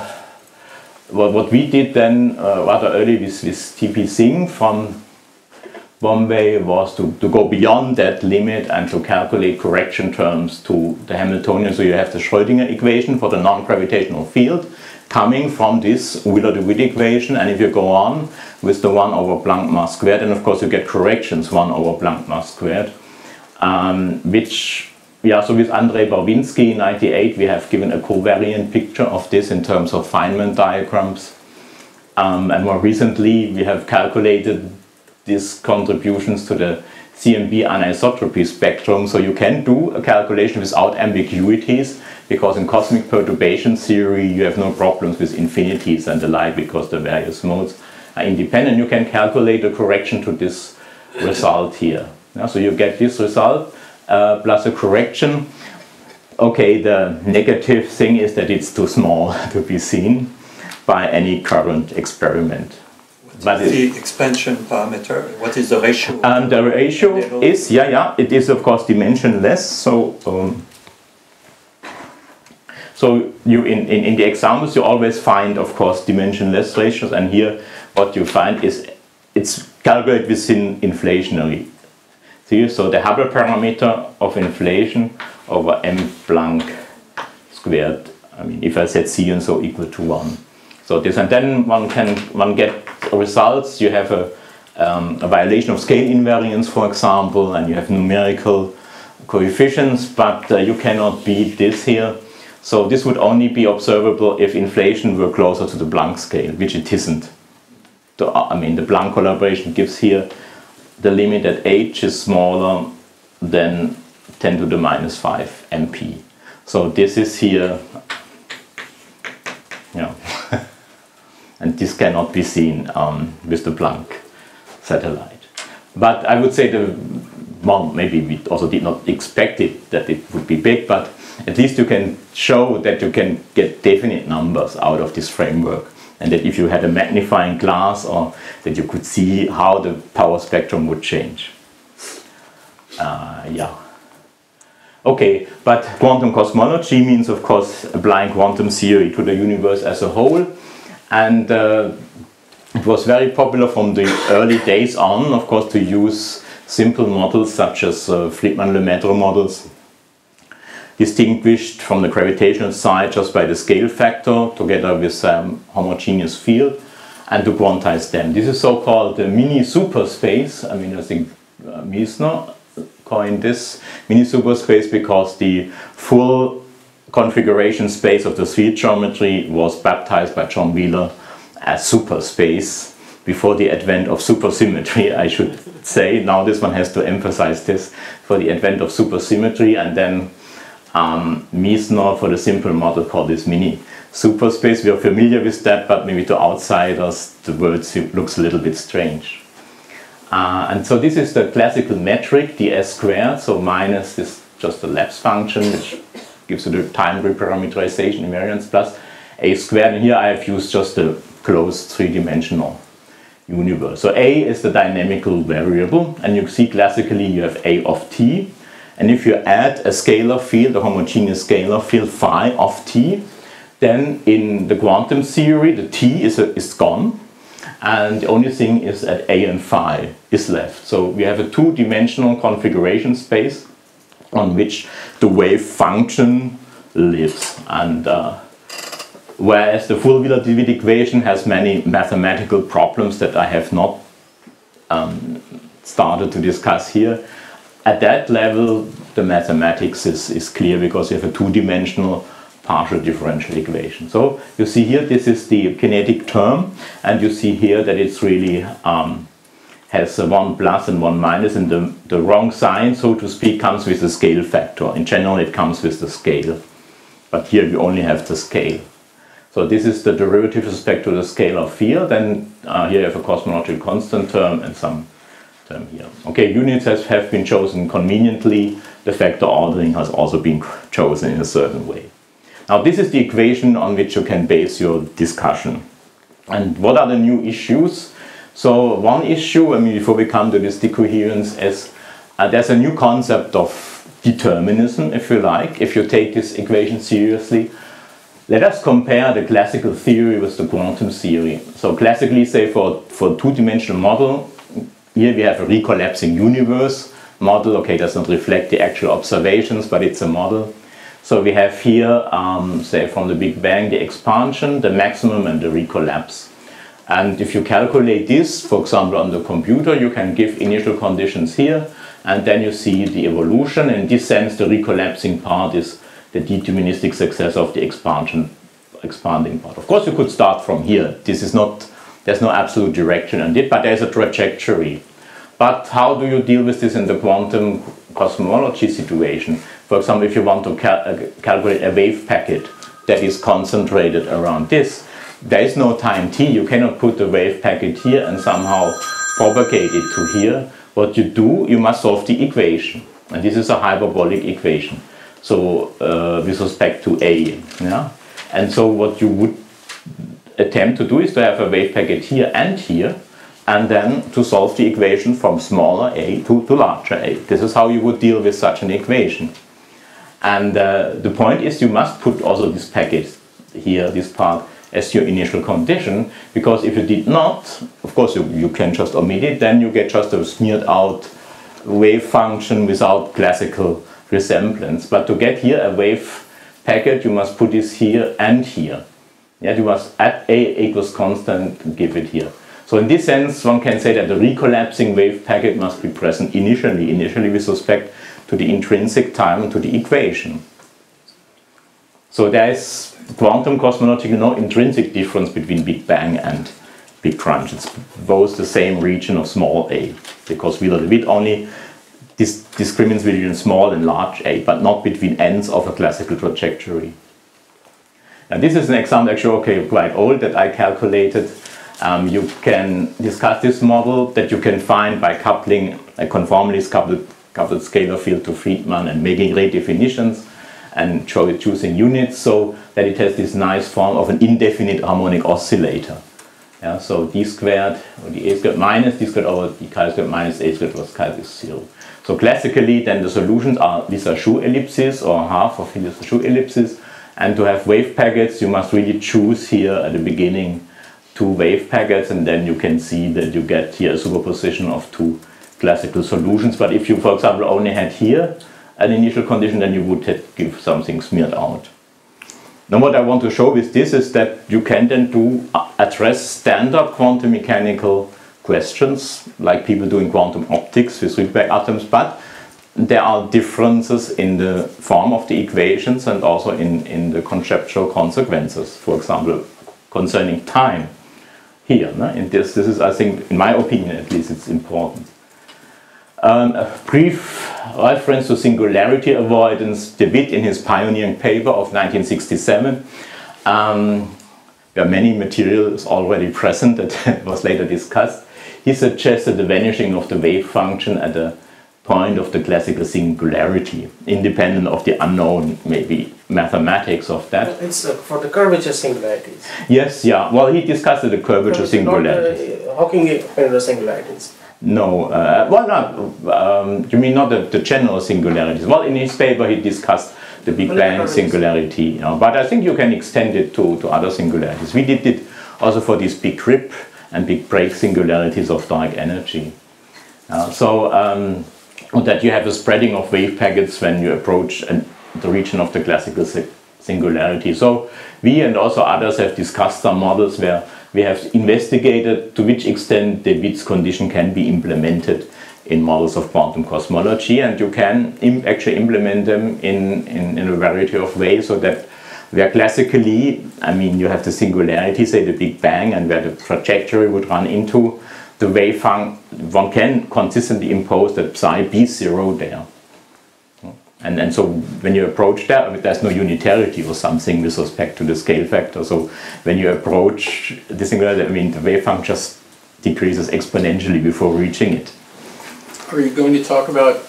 what, what we did then uh, rather early with, with TP Singh from Bombay was to, to go beyond that limit and to calculate correction terms to the Hamiltonian. So you have the Schrödinger equation for the non-gravitational field coming from this Wheeler-DeWitt equation. And if you go on with the 1 over Planck mass squared, and of course you get corrections 1 over Planck mass squared, um, which yeah, so with Andrei Barvinsky in 98, we have given a covariant picture of this in terms of Feynman diagrams. Um, and more recently, we have calculated these contributions to the CMB anisotropy spectrum. So you can do a calculation without ambiguities because in cosmic perturbation theory you have no problems with infinities and the like because the various modes are independent. You can calculate a correction to this result here. Yeah, so you get this result uh, plus a correction. Okay, the negative thing is that it's too small to be seen by any current experiment. But the expansion parameter, what is the ratio? And the ratio is, yeah, yeah, it is of course dimensionless. So, um, so you in, in, in the examples you always find, of course, dimensionless ratios, and here what you find is it's calculated within inflationary. See, so the Hubble parameter of inflation over m Planck squared. I mean, if I set c and so equal to one. So this, and then one can one get results. You have a, um, a violation of scale invariance, for example, and you have numerical coefficients, but uh, you cannot beat this here. So this would only be observable if inflation were closer to the Planck scale, which it isn't. The, I mean, the Planck collaboration gives here the limit that h is smaller than 10 to the minus 5 MP. So this is here, yeah. and this cannot be seen um, with the Planck satellite. But I would say the well, maybe we also did not expect it that it would be big, but at least you can show that you can get definite numbers out of this framework, and that if you had a magnifying glass, or that you could see how the power spectrum would change. Uh, yeah. Okay, but quantum cosmology means, of course, applying quantum theory to the universe as a whole. And uh, it was very popular from the early days on, of course, to use simple models such as uh, Friedmann-Lemaitre models, distinguished from the gravitational side just by the scale factor together with um, homogeneous field, and to quantize them. This is so-called the mini superspace. I mean, I think uh, Misner coined this mini superspace because the full configuration space of the sphere geometry was baptized by John Wheeler as superspace before the advent of supersymmetry, I should say. Now this one has to emphasize this for the advent of supersymmetry and then um, Misner for the simple model called this mini superspace. We are familiar with that, but maybe to outsiders the word looks a little bit strange. Uh, and so this is the classical metric, the s squared, so minus is just the lapse function, which gives you the time reparameterization invariance plus a squared. And here I have used just a closed three-dimensional universe. So a is the dynamical variable, and you see classically you have a of t. And if you add a scalar field, a homogeneous scalar field phi of t, then in the quantum theory, the t is, a, is gone, and the only thing is that a and phi is left. So we have a two-dimensional configuration space on which the wave function lives. And uh, whereas the full Wheeler-DeWitt equation has many mathematical problems that I have not um, started to discuss here, at that level the mathematics is, is clear because you have a two-dimensional partial differential equation. So you see here this is the kinetic term and you see here that it's really um, has a 1 plus and 1 minus and the, the wrong sign, so to speak, comes with the scale factor. In general, it comes with the scale, but here we only have the scale. So this is the derivative respect to the scalar field, and uh, here you have a cosmological constant term and some term here. Okay, units has, have been chosen conveniently. The factor ordering has also been chosen in a certain way. Now this is the equation on which you can base your discussion. And what are the new issues? So one issue, I mean, before we come to this decoherence, is uh, there's a new concept of determinism, if you like, if you take this equation seriously. Let us compare the classical theory with the quantum theory. So classically, say for, for two-dimensional model, here we have a recollapsing universe model. Okay, does not reflect the actual observations, but it's a model. So we have here, um, say from the Big Bang, the expansion, the maximum and the recollapse. And if you calculate this, for example, on the computer, you can give initial conditions here, and then you see the evolution. In this sense, the recollapsing part is the deterministic success of the expansion, expanding part. Of course, you could start from here. This is not, there's no absolute direction on it, but there's a trajectory. but how do you deal with this in the quantum cosmology situation? For example, if you want to cal uh, calculate a wave packet that is concentrated around this, there is no time t. You cannot put the wave packet here and somehow propagate it to here. What you do, you must solve the equation. And this is a hyperbolic equation. So uh, with respect to A. Yeah? And so what you would attempt to do is to have a wave packet here and here, and then to solve the equation from smaller a to, to larger a. This is how you would deal with such an equation. And uh, the point is you must put also this packet here, this part, as your initial condition, because if you did not, of course you, you can just omit it, then you get just a smeared out wave function without classical resemblance. But to get here a wave packet, you must put this here and here. Yeah, you must add a equals constant, give it here. So in this sense, one can say that the recollapsing wave packet must be present initially, initially with respect to the intrinsic time to the equation. So there is quantum cosmological no intrinsic difference between Big Bang and Big Crunch. It's both the same region of small a, because Wheeler DeWitt only dis discriminates between small and large a, but not between ends of a classical trajectory. Now this is an example actually okay, quite old that I calculated. Um, you can discuss this model that you can find by coupling a conformally coupled, coupled scalar field to Friedmann and making redefinitions and choosing units so that it has this nice form of an indefinite harmonic oscillator. Yeah, so d squared or the a squared minus d squared over d chi squared minus a squared plus chi is zero. So classically then the solutions are Lissajous ellipses or half of Lissajous ellipses and to have wave packets, you must really choose here at the beginning two wave packets, and then you can see that you get here a superposition of two classical solutions. But if you, for example, only had here an initial condition, then you would have give something smeared out. Now what I want to show with this is that you can then do uh, address standard quantum mechanical questions like people do in quantum optics with Rydberg atoms, but there are differences in the form of the equations and also in, in the conceptual consequences. For example, concerning time here. No? In this, this is, I think, in my opinion at least, it's important. Um, a brief reference to singularity avoidance, DeWitt in his pioneering paper of 1967. Um, there are many materials already present that was later discussed. He suggested the vanishing of the wave function at a point of the classical singularity, independent of the unknown, maybe mathematics of that. It's uh, for the curvature singularities. Yes, yeah. Well, he discussed the curvature Not, singularities. uh, Hawking pendulum singularities. No, uh, well, not. Um, you mean not the, the general singularities? Well, in his paper, he discussed the Big Bang singularity, you know, but I think you can extend it to, to other singularities. We did it also for these big rip and big break singularities of dark energy. Uh, so um, that you have a spreading of wave packets when you approach an, the region of the classical si- singularity. So we and also others have discussed some models where we have investigated to which extent DeWitt's condition can be implemented in models of quantum cosmology, and you can Im- actually implement them in, in, in a variety of ways so that where classically, I mean, you have the singularity, say the Big Bang, and where the trajectory would run into the wave function, one can consistently impose that psi be zero there. And, and so when you approach that, I mean, there's no unitarity or something with respect to the scale factor. So when you approach the singularity, I mean, the wave function just decreases exponentially before reaching it. Are you going to talk about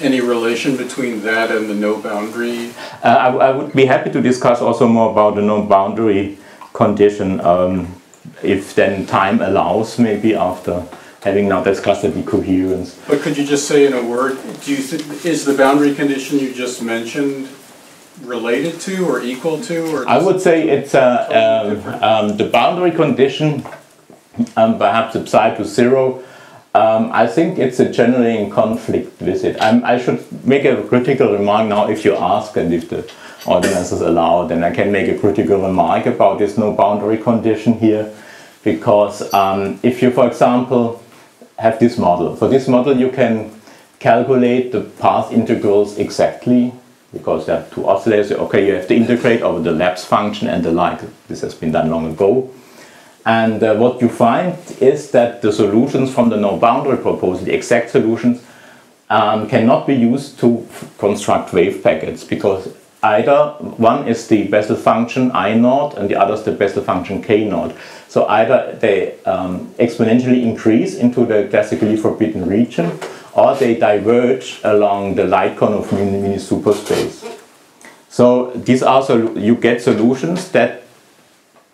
any relation between that and the no boundary? Uh, I, I would be happy to discuss also more about the no boundary condition um, if then time allows, maybe after having now discussed the decoherence. But could you just say in a word, do you think, is the boundary condition you just mentioned related to or equal to or? I would say it's uh, Totally um, um, the boundary condition, um, perhaps psi to zero. Um, I think it's a generally conflict with it. I'm, I should make a critical remark now if you ask and if the audiences allow, then I can make a critical remark about this no boundary condition here. Because um, if you, for example, have this model, for this model you can calculate the path integrals exactly because there are two oscillators. Okay, you have to integrate over the lapse function and the like. This has been done long ago. And uh, what you find is that the solutions from the no boundary proposal, the exact solutions, um, cannot be used to construct wave packets because either one is the Bessel function I naught and the other is the Bessel function K naught. So either they um, exponentially increase into the classically forbidden region or they diverge along the light cone of mini, mini superspace. So these are so you get solutions that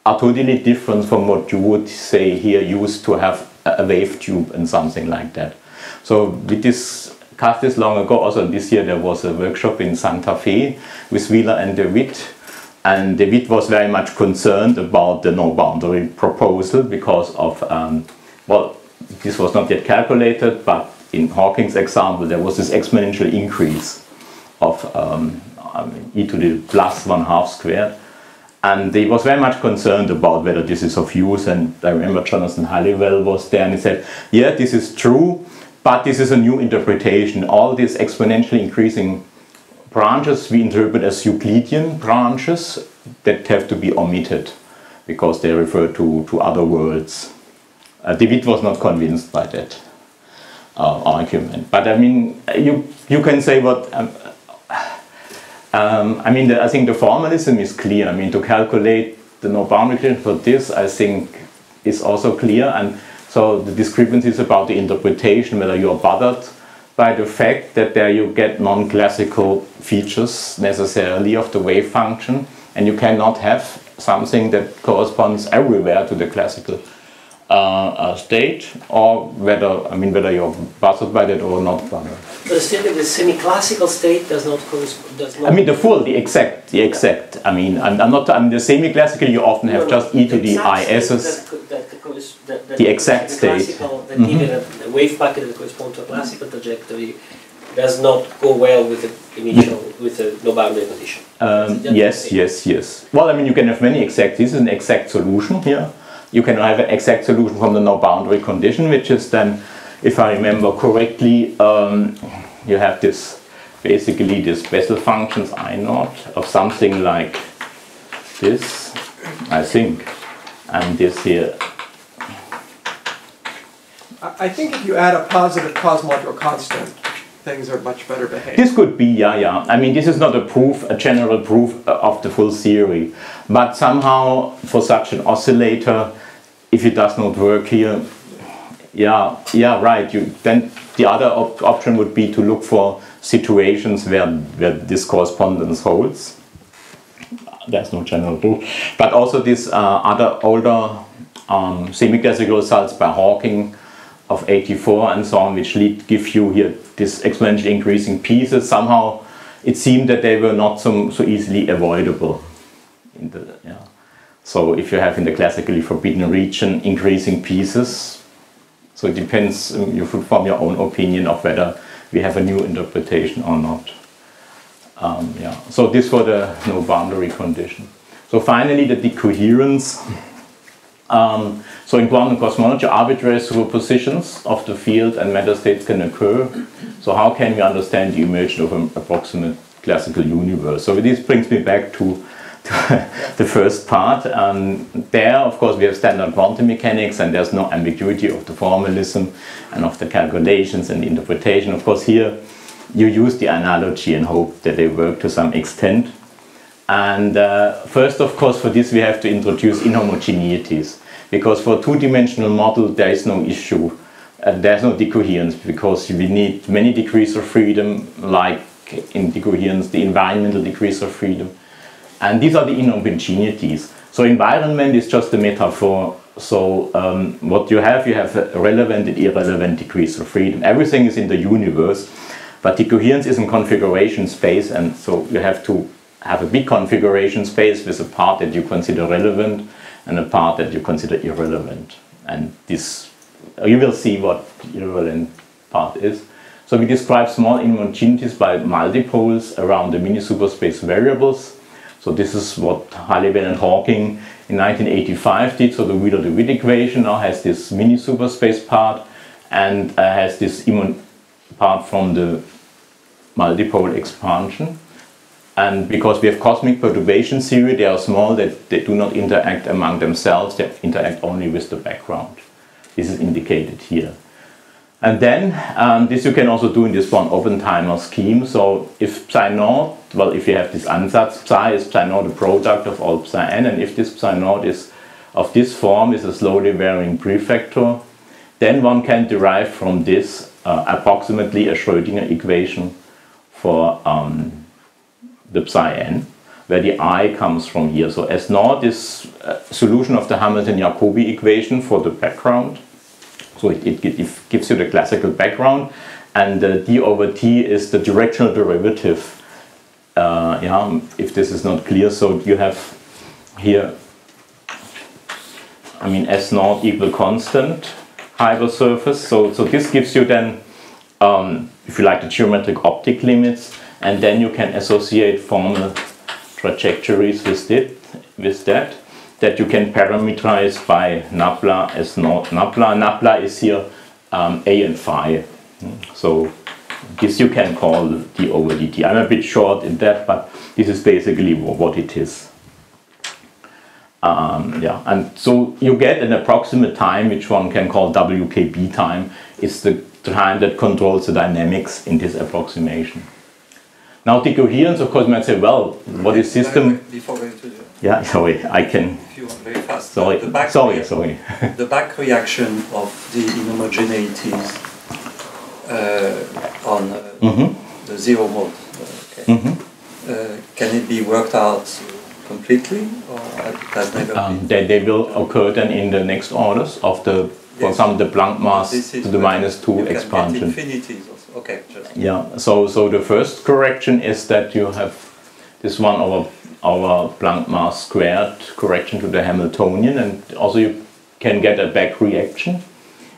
are totally different from what you would say here used to have a wave tube and something like that. So we discussed this long ago. Also this year there was a workshop in Santa Fe with Wheeler and DeWitt. And DeWitt was very much concerned about the no boundary proposal because of, um, well, this was not yet calculated, but in Hawking's example there was this exponential increase of um, e to the plus one half squared. And he was very much concerned about whether this is of use. And I remember Jonathan Halliwell was there and he said, Yeah, this is true, but this is a new interpretation. All these exponentially increasing branches we interpret as Euclidean branches that have to be omitted because they refer to, to other worlds. Uh, David was not convinced by that uh, argument. But I mean, you, you can say what. Um, um, I mean, the, I think the formalism is clear. I mean, to calculate the no boundary condition for this, I think, is also clear. And so the discrepancy is about the interpretation, whether you're bothered by the fact that there you get non-classical features necessarily of the wave function, and you cannot have something that corresponds everywhere to the classical uh, state, or whether I mean whether you're bothered by that or not bothered. But still, the semi-classical state does not correspond. Does not I mean the full, the exact, the exact. I mean, I'm, I'm not. I mean the semi-classical. You often have No, just e to the is's. That, that, the that, The exact state. classical- That even a, a wave packet that corresponds to a classical trajectory does not go well with the initial with the no boundary condition. Um, yes, yes, yes. Well, I mean, you can have many exact. This is an exact solution here. You can have an exact solution from the no boundary condition, which is then, if I remember correctly, um, you have this basically this Bessel functions I naught of something like this, I think, and this here. I think if you add a positive cosmological constant, things are much better behaved. This could be, yeah, yeah. I mean, this is not a proof, a general proof uh, of the full theory. But somehow, for such an oscillator, if it does not work here, yeah, yeah, right. You then the other op- option would be to look for situations where where this correspondence holds. There's no general rule, but also these uh, other older um, semi-classical results by Hawking of 84 and so on, which lead give you here this exponentially increasing pieces. Somehow, it seemed that they were not so, so easily avoidable. In the, yeah. So if you have in the classically forbidden region increasing pieces, so it depends, um, you should form your own opinion of whether we have a new interpretation or not. Um, yeah. So this for the no boundary condition. So finally the decoherence. Um, so in quantum cosmology, arbitrary superpositions of the field and matter states can occur. So how can we understand the emergence of an approximate classical universe? So this brings me back to, to the first part. Um, there, of course, we have standard quantum mechanics, and there's no ambiguity of the formalism and of the calculations and the interpretation. Of course, here you use the analogy and hope that they work to some extent. And uh, first, of course, for this we have to introduce inhomogeneities because for two-dimensional model there is no issue. Uh, there's no decoherence because we need many degrees of freedom, like in decoherence, the environmental degrees of freedom. And these are the inhomogeneities. So environment is just a metaphor. So um, what you have, you have relevant and irrelevant degrees of freedom. Everything is in the universe, but the coherence is in configuration space, and so you have to have a big configuration space with a part that you consider relevant and a part that you consider irrelevant. And this, you will see what irrelevant part is. So we describe small inhomogeneities by multipoles around the mini superspace variables. So this is what Halliwell and Hawking in 1985 did. So the Wheeler-DeWitt equation now has this mini superspace part and uh, has this immun part from the multipole expansion. And because we have cosmic perturbation theory, they are small, that they do not interact among themselves, they interact only with the background. This is indicated here. And then, um, this you can also do in this Born-Oppenheimer scheme. So if psi naught, well, if you have this ansatz psi, is psi naught a product of all psi n, and if this psi naught is of this form, is a slowly varying prefactor, then one can derive from this uh, approximately a Schrödinger equation for um, the psi n, where the i comes from here. So S naught is a solution of the Hamilton-Jacobi equation for the background. So it, it, it gives you the classical background, and d over t is the directional derivative. Uh, yeah, if this is not clear, so you have here, I mean, S naught equal constant hypersurface. So, so this gives you then, um, if you like, the geometric optic limits, and then you can associate formal trajectories with it, with that that you can parameterize by nabla as not nabla. nabla is here um, a and phi. So this you can call d over dt. I'm a bit short in that, but this is basically what it is. Um, yeah, and so you get an approximate time which one can call WKB time. It's the time that controls the dynamics in this approximation. Now the coherence, of course, might say, well, what is system? Before going to the, Yeah, sorry, I can. If you want very fast. Sorry, The back sorry, sorry. the back reaction of the inhomogeneities uh, on uh, Mhm. the zero mode. Okay. Mhm. Uh, can it be worked out completely, or has never Um, been? they, they will occur then in the next orders of the, for Yes. example, the Planck mass to the minus two you can get expansion. infinities also. Okay, just Yeah, so so the first correction is that you have this one over our Planck mass squared correction to the Hamiltonian, and also you can get a back reaction,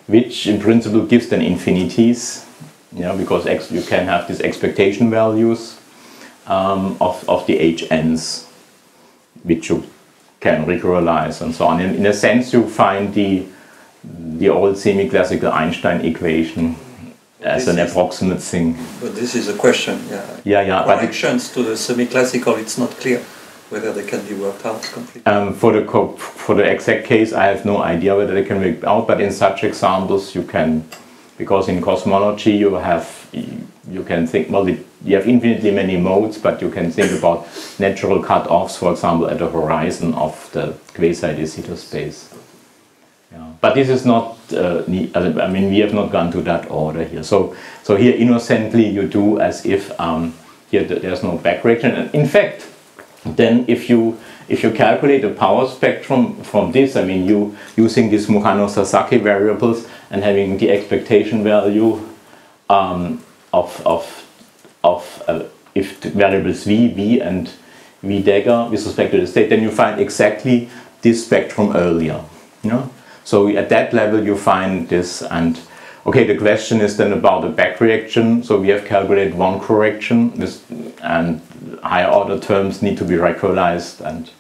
which in principle gives then infinities, yeah, because ex- you can have these expectation values um, of, of the HNs, which you can regularize and so on. In, in a sense, you find the the old semi-classical Einstein equation as This an is- approximate thing. But this is a question, yeah. Yeah, yeah, but it, Corrections to the semi-classical, it's not clear whether they can be worked out completely. um, for the for the exact case, I have no idea whether they can work out. But in such examples, you can, because in cosmology you have you can think well, you have infinitely many modes, but you can think about natural cut-offs, for example, at the horizon of the quasi-de Sitter space. But this is not. Uh, I mean, we have not gone to that order here. So, so here innocently you do as if um, here there's no back. And in fact, then if you if you calculate the power spectrum from this, I mean, you using these Mukhanov-Sasaki variables and having the expectation value um, of of of uh, if the variables v, v, and v dagger with respect to the state, then you find exactly this spectrum earlier. You know? So at that level you find this and okay the question is then about the back reaction. So we have calculated one correction with, and higher order terms need to be regularized and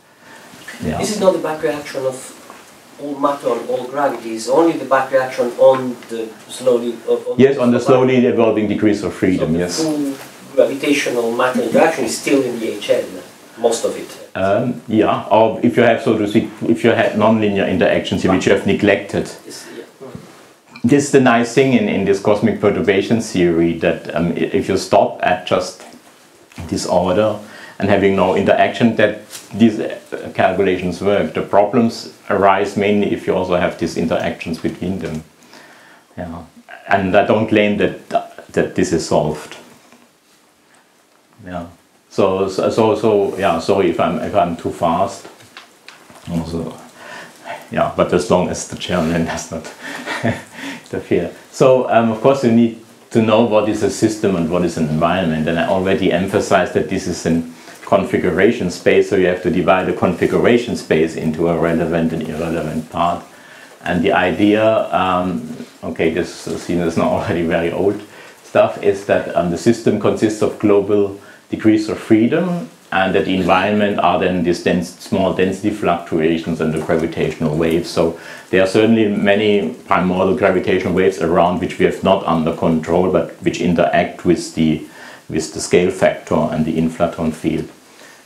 yeah. This is not the back reaction of all matter on all gravity, it's only the back reaction on the slowly. On, Yes, on the slowly evolving degrees of freedom, so yes. Full gravitational matter interaction is still in the HN, most of it. Um, yeah, or if you have, so to speak, if you had nonlinear interactions here, which you have neglected. It's-. This is the nice thing in, in this cosmic perturbation theory that um, if you stop at just this order and having no interaction, that these uh, calculations work. The problems arise mainly if you also have these interactions between them. Yeah. And I don't claim that that this is solved. Yeah. So so so, yeah. Sorry if I'm if I'm too fast. Also, yeah. But as long as the chairman does not interfere. So um, of course you need to know what is a system and what is an environment. And I already emphasized that this is a configuration space. So you have to divide the configuration space into a relevant and irrelevant part. And the idea, um, okay, this scene is now already very old stuff, is that um, the system consists of global degrees of freedom and that the environment are then these dense, small density fluctuations and the gravitational waves. So there are certainly many primordial gravitational waves around which we have not under control, but which interact with the with the scale factor and the inflaton field.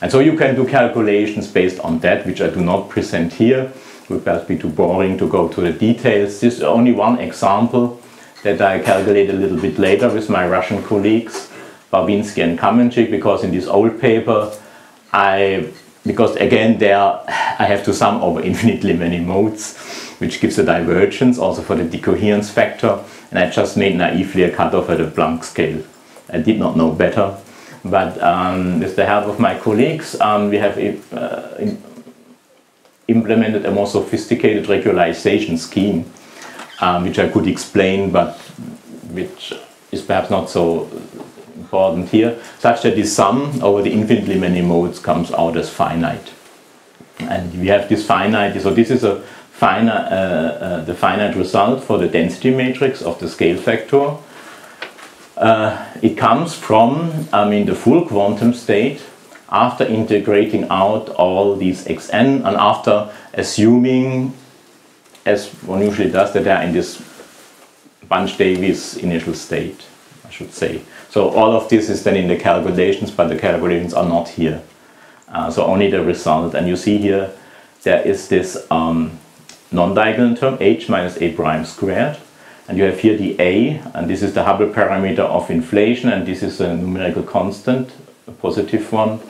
And so you can do calculations based on that, which I do not present here. It would perhaps be too boring to go to the details. This is only one example that I calculated a little bit later with my Russian colleagues, Barvinsky and Kamenshchik, because in this old paper, I, because again there I have to sum over infinitely many modes, which gives a divergence also for the decoherence factor, and I just made naively a cutoff at a Planck scale. I did not know better, but um, with the help of my colleagues, um, we have uh, implemented a more sophisticated regularization scheme, um, which I could explain, but which is perhaps not so important here, such that the sum over the infinitely many modes comes out as finite. And we have this finite, so this is a finite, uh, uh, the finite result for the density matrix of the scale factor. Uh, it comes from, I mean, the full quantum state after integrating out all these xn and after assuming, as one usually does, that they are in this Bunch-Davies initial state, I should say. So all of this is then in the calculations, but the calculations are not here. Uh, so only the result. And you see here, there is this um, non-diagonal term, h minus a prime squared. And you have here the a, and this is the Hubble parameter of inflation, and this is a numerical constant, a positive one.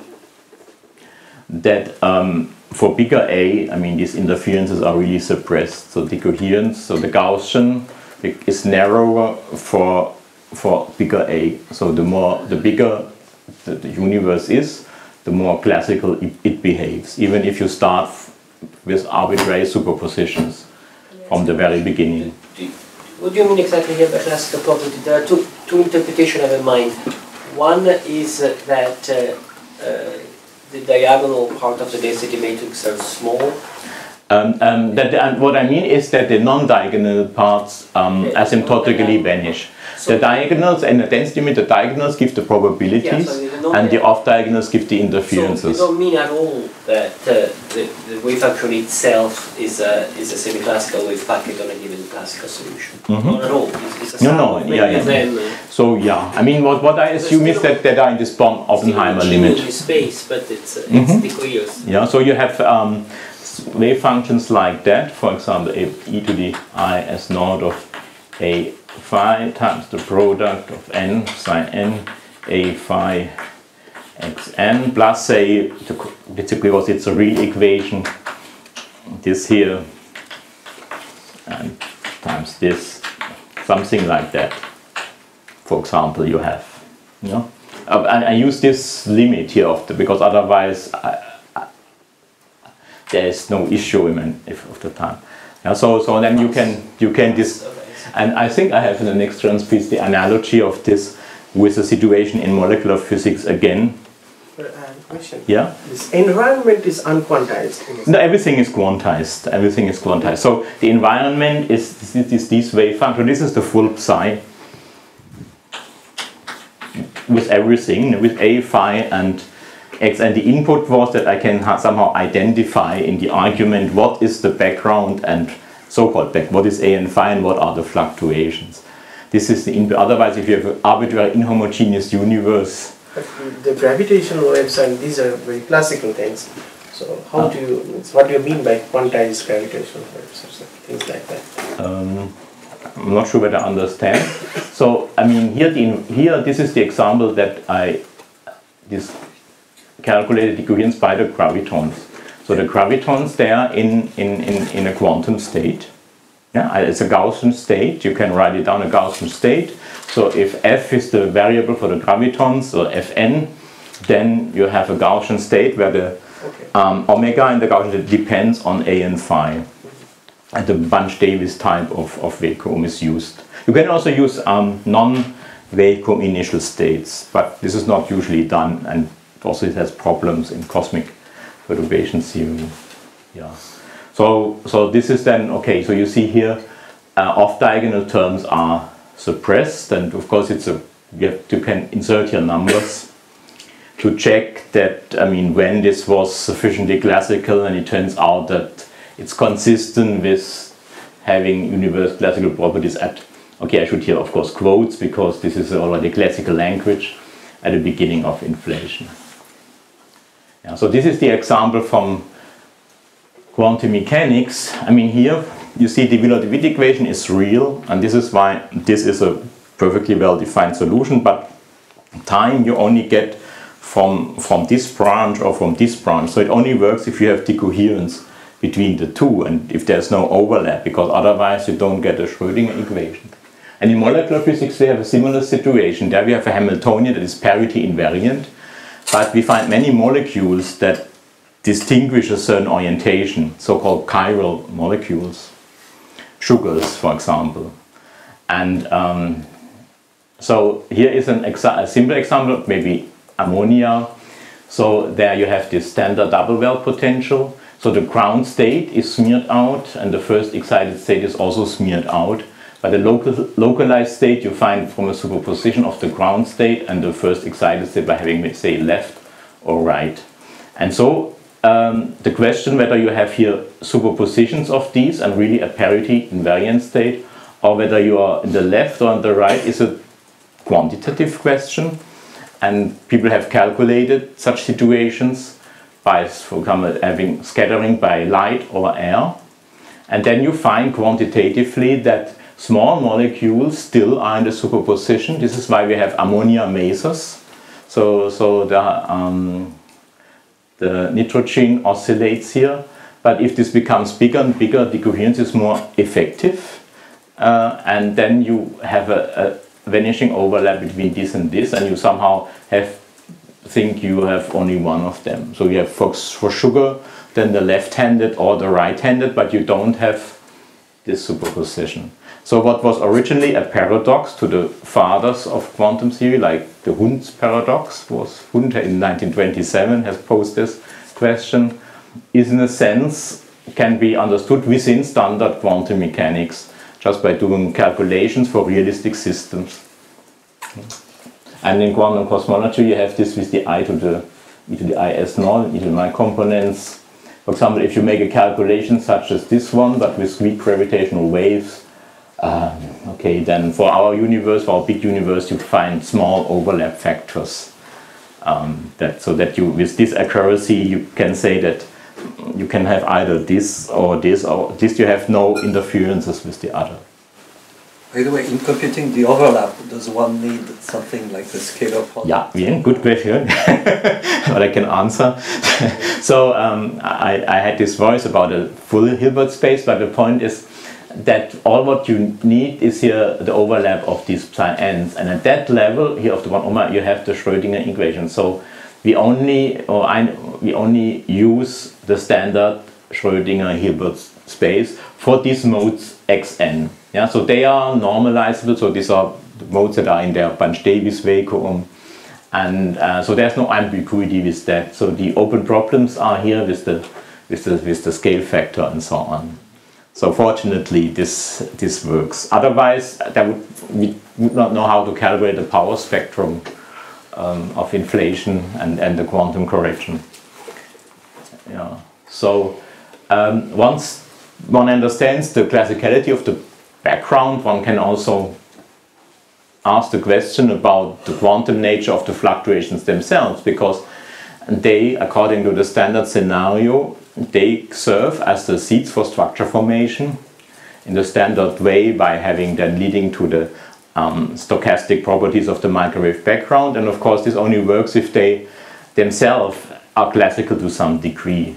That um, for bigger a, I mean, these interferences are really suppressed. So the coherence, so the Gaussian is narrower for for bigger A. So the more the bigger the, the universe is, the more classical it, it, behaves. Even if you start with arbitrary superpositions from the very beginning. What do you mean exactly here by classical property? There are two, two interpretations I have in mind. One is that uh, uh, the diagonal part of the density matrix are small. Um, um, that, and what I mean is that the non-diagonal parts um, asymptotically vanish. So the diagonals and the density meter diagonals give the probabilities, yeah, so and the off diagonals give the interferences. So you don't mean at all that uh, the, the wave function itself is a is a semi-classical wave packet on a given classical solution. Mm -hmm. Not at all. It's, it's no, no, yeah, yeah. Then, uh, so yeah, I mean, what what I assume is that that are in this Born Oppenheimer limit. space, but it's uh, it's mm -hmm. Yeah, so you have. Um, wave functions like that, for example, e to the i i s naught of a phi times the product of n sine n a phi xn plus say basically because it's a real equation this here and times this something like that for example you have you know? Uh, and I use this limit here of the, because otherwise I, I, there is no issue in if of the time. Yeah, so so then you can you can this and I think I have in the next piece the analogy of this with the situation in molecular physics again. Uh, question. Yeah. This environment is unquantized. No, everything is quantized. Everything is quantized. So the environment is this, this, this wave function. This is the full psi with everything, with a phi and x. And the input was that I can somehow identify in the argument what is the background and so-called back. What is A and phi and what are the fluctuations? This is the input. Otherwise, if you have an arbitrary inhomogeneous universe. But the gravitational waves and these are very classical things. So how uh, do you, what do you mean by quantized gravitational waves or things like that? Um, I'm not sure whether I understand. so I mean here the, here this is the example that I this calculated the coherence by the gravitons. So the gravitons there in, in, in, in a quantum state. Yeah, it's a Gaussian state. You can write it down a Gaussian state. So if f is the variable for the gravitons, or fn, then you have a Gaussian state where the okay. um, omega in the Gaussian state depends on a and phi. And the Bunch-Davies type of, of vacuum is used. You can also use um, non-vacuum initial states, but this is not usually done, and also it has problems in cosmic perturbation theory. Yeah. So, so this is then, okay, so you see here uh, off-diagonal terms are suppressed and of course it's a, you, have, you can insert your numbers to check that, I mean, when this was sufficiently classical and it turns out that it's consistent with having universal classical properties at, okay, I should here of course quotes because this is already classical language at the beginning of inflation. Yeah, so this is the example from quantum mechanics. I mean here you see the Wheeler-DeWitt equation is real and this is why this is a perfectly well defined solution but time you only get from, from this branch or from this branch. So it only works if you have decoherence between the two and if there's no overlap because otherwise you don't get a Schrödinger equation. And in molecular physics we have a similar situation. There we have a Hamiltonian that is parity invariant but we find many molecules that distinguish a certain orientation, so-called chiral molecules, sugars for example. And um, so here is an a simple example, maybe ammonia. So there you have this standard double well potential. So the ground state is smeared out and the first excited state is also smeared out. But the local, localized state you find from a superposition of the ground state and the first excited state by having, say, left or right. And so um, the question whether you have here superpositions of these and really a parity invariant state, or whether you are in the left or on the right is a quantitative question. And people have calculated such situations by, for example, having scattering by light or air. And then you find quantitatively that small molecules still are in the superposition. This is why we have ammonia masers. So, so the, um, the nitrogen oscillates here. But if this becomes bigger and bigger, the coherence is more effective. Uh, and then you have a, a vanishing overlap between this and this, and you somehow have think you have only one of them. So you have for, for sugar, then the left-handed or the right-handed, but you don't have this superposition. So what was originally a paradox to the fathers of quantum theory, like the Hund's paradox, was Hund in 1927 has posed this question, is in a sense can be understood within standard quantum mechanics just by doing calculations for realistic systems. And in quantum cosmology you have this with the i to the e to the is null, e to the my components. For example, if you make a calculation such as this one, but with weak gravitational waves, um, okay, then for our universe, for our big universe, you find small overlap factors. Um, that so that you with this accuracy you can say that you can have either this or this or this you have no interferences with the other. By the way, in computing the overlap, does one need something like the scalar product? Yeah, yeah good question. but I can answer. so um, I, I had this voice about a full Hilbert space, but the point is that all what you need is here the overlap of these psi n's. And at that level here of the one omega you have the Schrödinger equation. So we only or I, we only use the standard Schrödinger Hilbert space for these modes xn yeah so they are normalizable. So these are the modes that are in their Bunch-Davies vacuum. And uh, so there's no ambiguity with that. So the open problems are here with the with the with the scale factor and so on so fortunately, this, this works. Otherwise, that would, we would not know how to calibrate the power spectrum um, of inflation and, and the quantum correction. Yeah. So um, once one understands the classicality of the background, one can also ask the question about the quantum nature of the fluctuations themselves, because they, according to the standard scenario, they serve as the seeds for structure formation in the standard way by having then leading to the um, stochastic properties of the microwave background. And of course, this only works if they themselves are classical to some degree.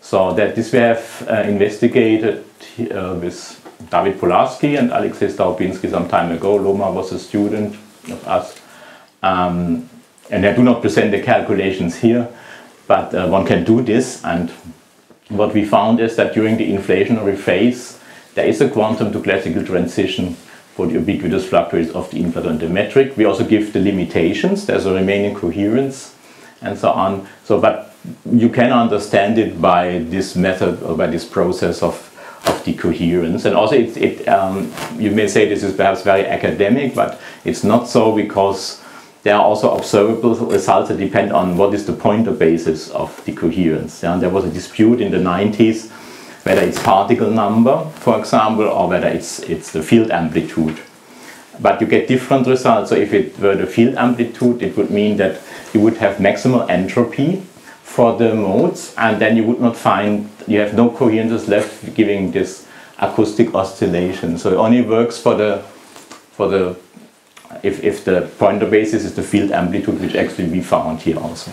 So that this we have uh, investigated uh, with David Polarski and Alexei Starobinsky some time ago. Lohmar was a student of us. Um, and I do not present the calculations here, but uh, one can do this and what we found is that during the inflationary phase, there is a quantum to classical transition for the ubiquitous fluctuates of the inflaton and the metric. We also give the limitations, there's a remaining coherence and so on. So, but you can understand it by this method or by this process of, of the coherence. And also, it, it um, you may say this is perhaps very academic, but it's not so because there are also observable results that depend on what is the pointer basis of the coherence. Yeah? There was a dispute in the 90s whether it's particle number, for example, or whether it's, it's the field amplitude. but you get different results. So if it were the field amplitude, it would mean that you would have maximal entropy for the modes, and then you would not find, you have no coherences left giving this acoustic oscillation. So it only works for the, for the, if, if the pointer basis is the field amplitude, which actually we found here also.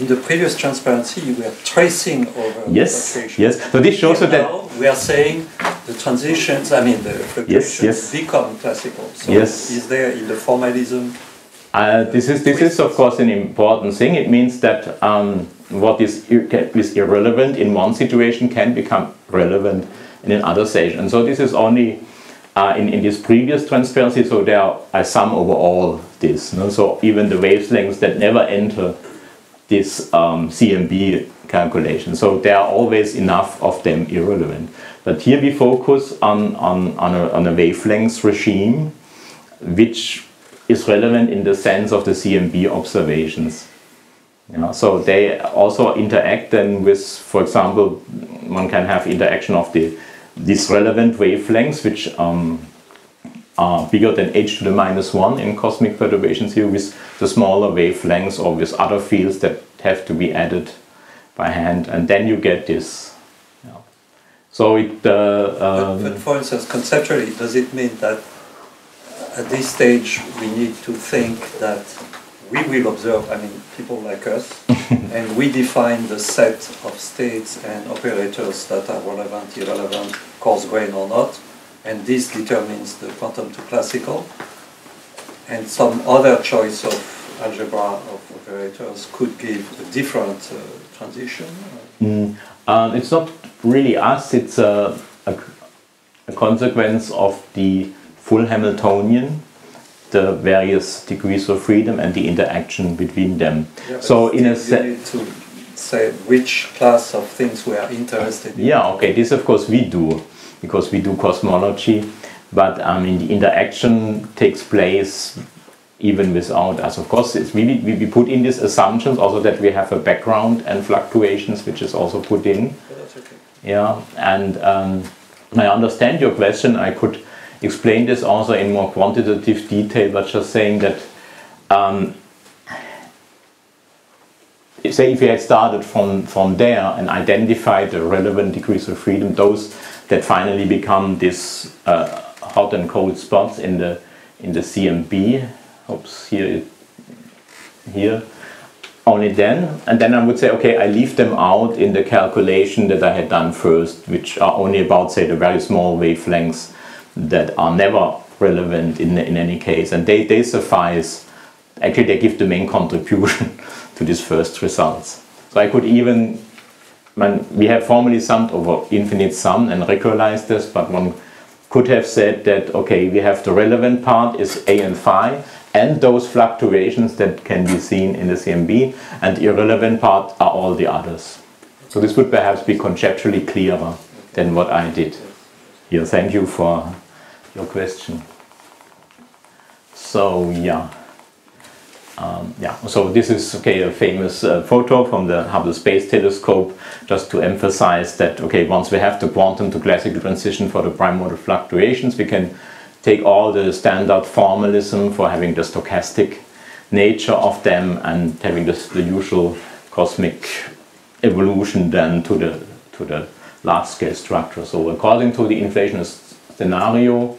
In the previous transparency, you were tracing over Yes, fluctuations. yes. So this shows that now we are saying the transitions, I mean the fluctuations yes. become classical. So Yes. is there in the formalism? Uh, this is this is of course an important thing. It means that um, what is, is irrelevant in one situation can become relevant in another situation. And so this is only uh, in, in this previous transparency. So there are sum over all this. no? So even the wavelengths that never enter this um, CMB calculation. So there are always enough of them irrelevant. But here we focus on, on, on, a, on a wavelength regime which is relevant in the sense of the CMB observations. So they also interact then with, for example, one can have interaction of the these relevant wavelengths, which um, are bigger than h to the minus one in cosmic perturbations here, with the smaller wavelengths or with other fields that have to be added by hand, and then you get this. know. So it. Uh, But, um, but for instance, conceptually, does it mean that at this stage we need to think that we will observe, I mean, people like us, and we define the set of states and operators that are relevant, irrelevant, coarse grain or not, and this determines the quantum to classical, and some other choice of algebra of operators could give a different uh, transition. Mm, um, it's not really us, it's a, a, a consequence of the full Hamiltonian, the various degrees of freedom and the interaction between them. Yeah, so, in a sense. you need to say which class of things we are interested in. Yeah, okay, this of course we do, because we do cosmology, but I mean the interaction takes place even without us. Of course, it's we, we, we put in these assumptions also that we have a background and fluctuations, which is also put in. Okay. Yeah, and um, I understand your question. I could explain this also in more quantitative detail, but just saying that, um, say, if you had started from, from there and identified the relevant degrees of freedom, those that finally become these uh, hot and cold spots in the in the CMB. Oops, here, here only then, and then I would say, okay, I leave them out in the calculation that I had done first, which are only about, say, the very small wavelengths that are never relevant in, in any case, and they, they suffice. Actually, they give the main contribution to these first results. So I could even, man, we have formally summed over infinite sum and regularized this, but one could have said that, okay, we have the relevant part is A and phi, and those fluctuations that can be seen in the CMB, and the irrelevant part are all the others. So this would perhaps be conceptually clearer than what I did. Here, thank you for your question. So yeah, um, yeah. So this is okay a famous uh, photo from the Hubble Space Telescope, just to emphasize that okay once we have the quantum to classical transition for the primordial fluctuations, we can take all the standard formalism for having the stochastic nature of them and having this, the usual cosmic evolution then to the to the large scale structure. So according to the inflationist scenario,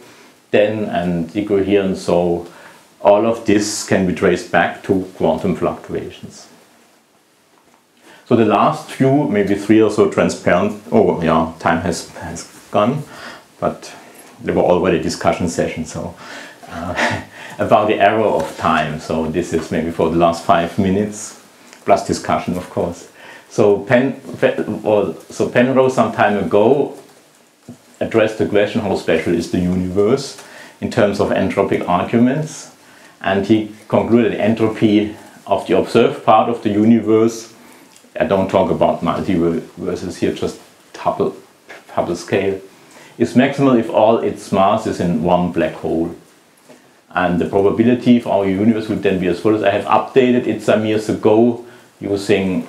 then and decoherence, so all of this can be traced back to quantum fluctuations. So the last few, maybe three or so transparent, oh yeah, time has, has gone, but there were already discussion sessions, so uh, about the arrow of time. So this is maybe for the last five minutes, plus discussion, of course. So Pen, so Penrose some time ago addressed the question how special is the universe in terms of entropic arguments, and he concluded entropy of the observed part of the universe. I don't talk about multiverses here, just Hubble, Hubble scale is maximal if all its mass is in one black hole. And the probability for our universe would then be as follows. I have updated it some years ago using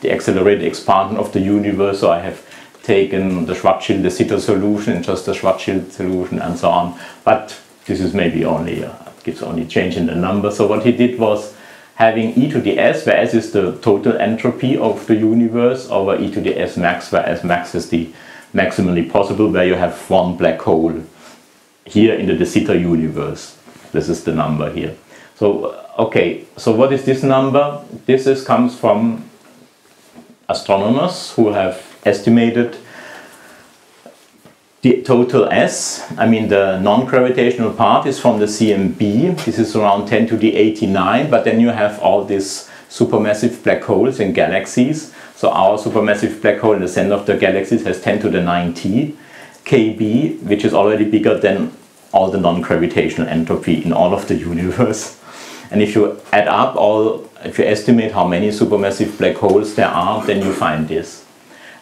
the accelerated expansion of the universe. So I have taken the Schwarzschild de Sitter solution and just the Schwarzschild solution and so on. But this is maybe only uh, gives only change in the number. So what he did was having e to the s, where s is the total entropy of the universe, over e to the s max, where s max is the maximally possible, where you have one black hole here in the de Sitter universe. This is the number here. So okay, so what is this number? This is comes from astronomers who have estimated the total S, I mean the non-gravitational part is from the CMB, this is around 10 to the 89, but then you have all these supermassive black holes in galaxies. So our supermassive black hole in the center of the galaxies has 10 to the 90 kb, which is already bigger than all the non-gravitational entropy in all of the universe. And if you add up all, if you estimate how many supermassive black holes there are, then you find this.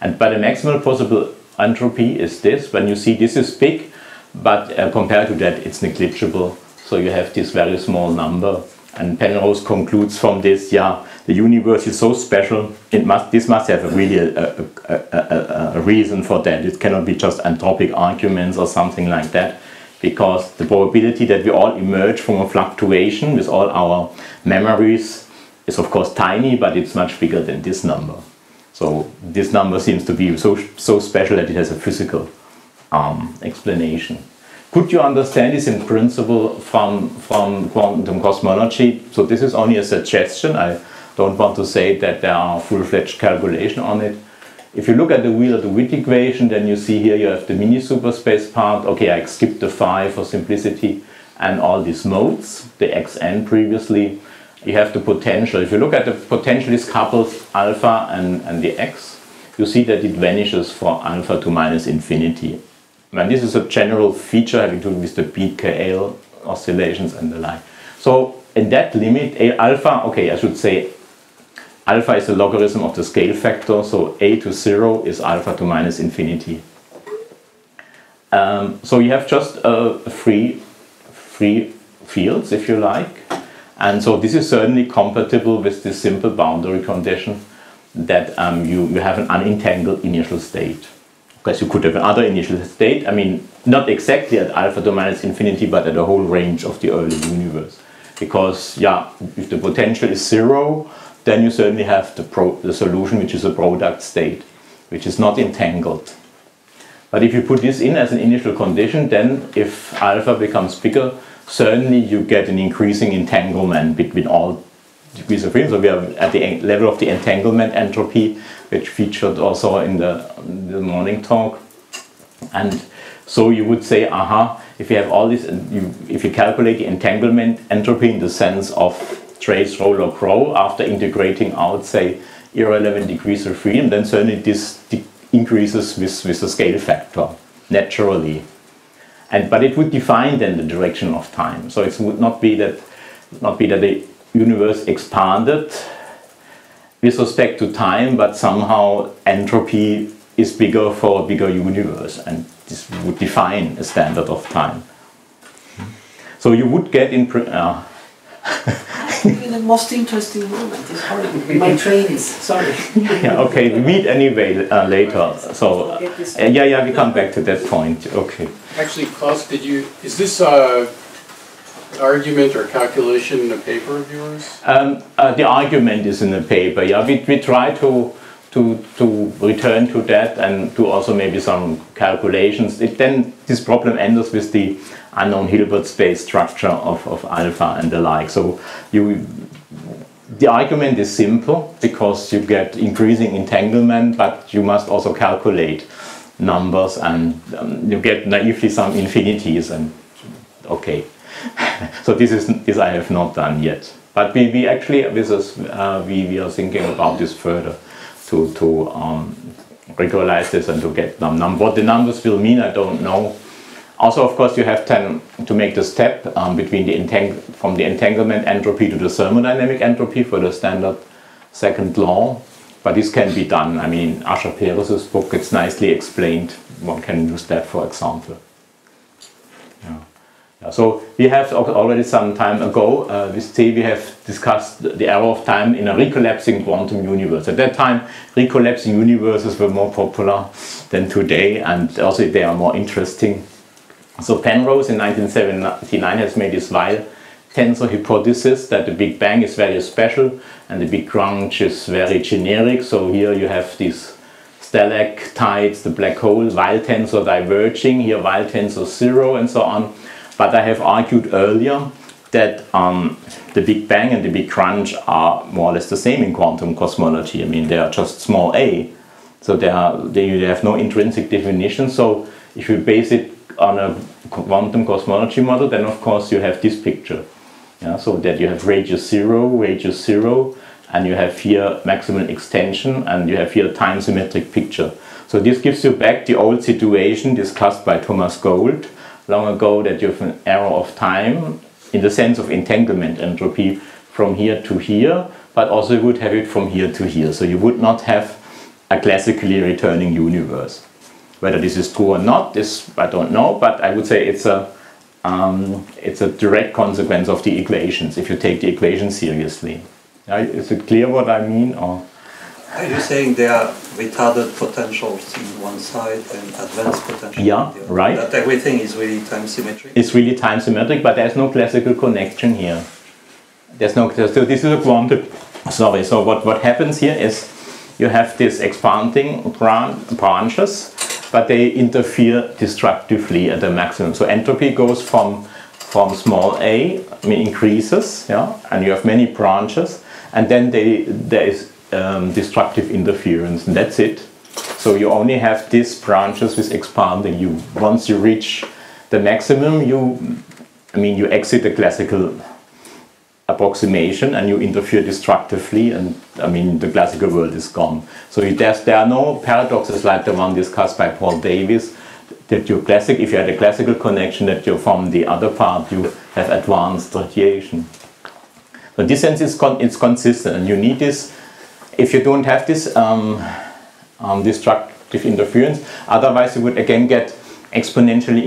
And by the maximal possible entropy is this. When you see this is big, but uh, compared to that, it's negligible. So you have this very small number. And Penrose concludes from this, yeah, the universe is so special. It must, this must have a really a, a, a, a reason for that. It cannot be just anthropic arguments or something like that because the probability that we all emerge from a fluctuation with all our memories is of course tiny, but it's much bigger than this number. So this number seems to be so, so special that it has a physical um, explanation. Could you understand this in principle from, from quantum cosmology? So this is only a suggestion. I don't want to say that there are full-fledged calculation on it. If you look at the Wheeler-DeWitt equation, then you see here you have the mini superspace part. Okay, I skipped the phi for simplicity and all these modes, the xn previously you have the potential. If you look at the potentialist couples alpha and, and the x, you see that it vanishes for alpha to minus infinity. And this is a general feature having to do with the BKL oscillations and the like. So in that limit, a alpha, okay, I should say alpha is the logarithm of the scale factor, so a to 0 is alpha to minus infinity. Um, so you have just a free, free fields, if you like, and so this is certainly compatible with this simple boundary condition that um, you, you have an unentangled initial state. Because you could have another initial state, I mean, not exactly at alpha to minus infinity, but at a whole range of the early universe. Because, yeah, if the potential is zero, then you certainly have the, pro the solution, which is a product state, which is not entangled. But if you put this in as an initial condition, then if alpha becomes bigger, certainly you get an increasing entanglement between all degrees of freedom. So we are at the level of the entanglement entropy, which featured also in the, the morning talk. And so you would say, aha, if you have all this, you, if you calculate the entanglement entropy in the sense of trace, roll, or grow after integrating out, say, irrelevant degrees of freedom, then certainly this increases with, with the scale factor naturally. And, but it would define then the direction of time. So it would not be that, not be that the universe expanded with respect to time, but somehow entropy is bigger for a bigger universe, and this would define a standard of time. So you would get in. Uh, the most interesting moment is hard. My train is sorry. yeah. Okay. We meet anyway uh, later. So uh, yeah, yeah. We come back to that point. Okay. Actually, Claus, did you? Is this uh, argument or calculation in a paper of yours? Um, uh, the argument is in the paper. Yeah. We we try to. To, to return to that and to also maybe some calculations. It then this problem ends with the unknown Hilbert space structure of, of alpha and the like. So you the argument is simple because you get increasing entanglement, but you must also calculate numbers and um, you get naively some infinities and okay. so this is this I have not done yet. But we, we actually this is uh, we, we are thinking about this further to to um, regularize this and to get them. Num what the numbers will mean I don't know. Also, of course, you have to make the step um, between the entang from the entanglement entropy to the thermodynamic entropy for the standard second law. But this can be done. I mean, Asher Peres' book, it's nicely explained. One can use that, for example. Yeah. Yeah, so we have already some time ago uh, with we have discussed the arrow of time in a recollapsing quantum universe. At that time, recollapsing universes were more popular than today, and also they are more interesting So Penrose in 1979 has made this Weyl tensor hypothesis that the Big Bang is very special and the Big Crunch is very generic. So here you have these stalactites, the black hole, Weyl tensor diverging, here Weyl tensor zero and so on. But I have argued earlier that um, the Big Bang and the Big Crunch are more or less the same in quantum cosmology. I mean, they are just small a, so they, are, they have no intrinsic definition. So if you base it on a quantum cosmology model, then of course you have this picture. Yeah, so that you have radius zero, radius zero, and you have here maximum extension, and you have here a time symmetric picture. So this gives you back the old situation discussed by Thomas Gold long ago that you have an arrow of time in the sense of entanglement entropy from here to here, but also you would have it from here to here. So you would not have a classically returning universe. Whether this is true or not, this I don't know, but I would say it's a um, it's a direct consequence of the equations if you take the equations seriously. Is it clear what I mean? Or Are you saying there are retarded potentials in one side and advanced potentials Yeah, in the other? right. That everything is really time symmetric? it's really time symmetric, but there's no classical connection here. There's no so this is a quantum. Sorry. So what what happens here is you have these expanding branches, but they interfere destructively at the maximum. So entropy goes from from small a, I mean increases, yeah, and you have many branches, and then they, there is um, destructive interference, and that's it. So you only have these branches with expanding. You once you reach the maximum, you, I mean, you exit the classical approximation and you interfere destructively and I mean the classical world is gone. So there are no paradoxes like the one discussed by Paul Davies that you classic if you had a classical connection that you're from the other part you have advanced radiation. So this sense it's, con- it's consistent and you need this if you don't have this um, um, destructive interference otherwise you would again get exponentially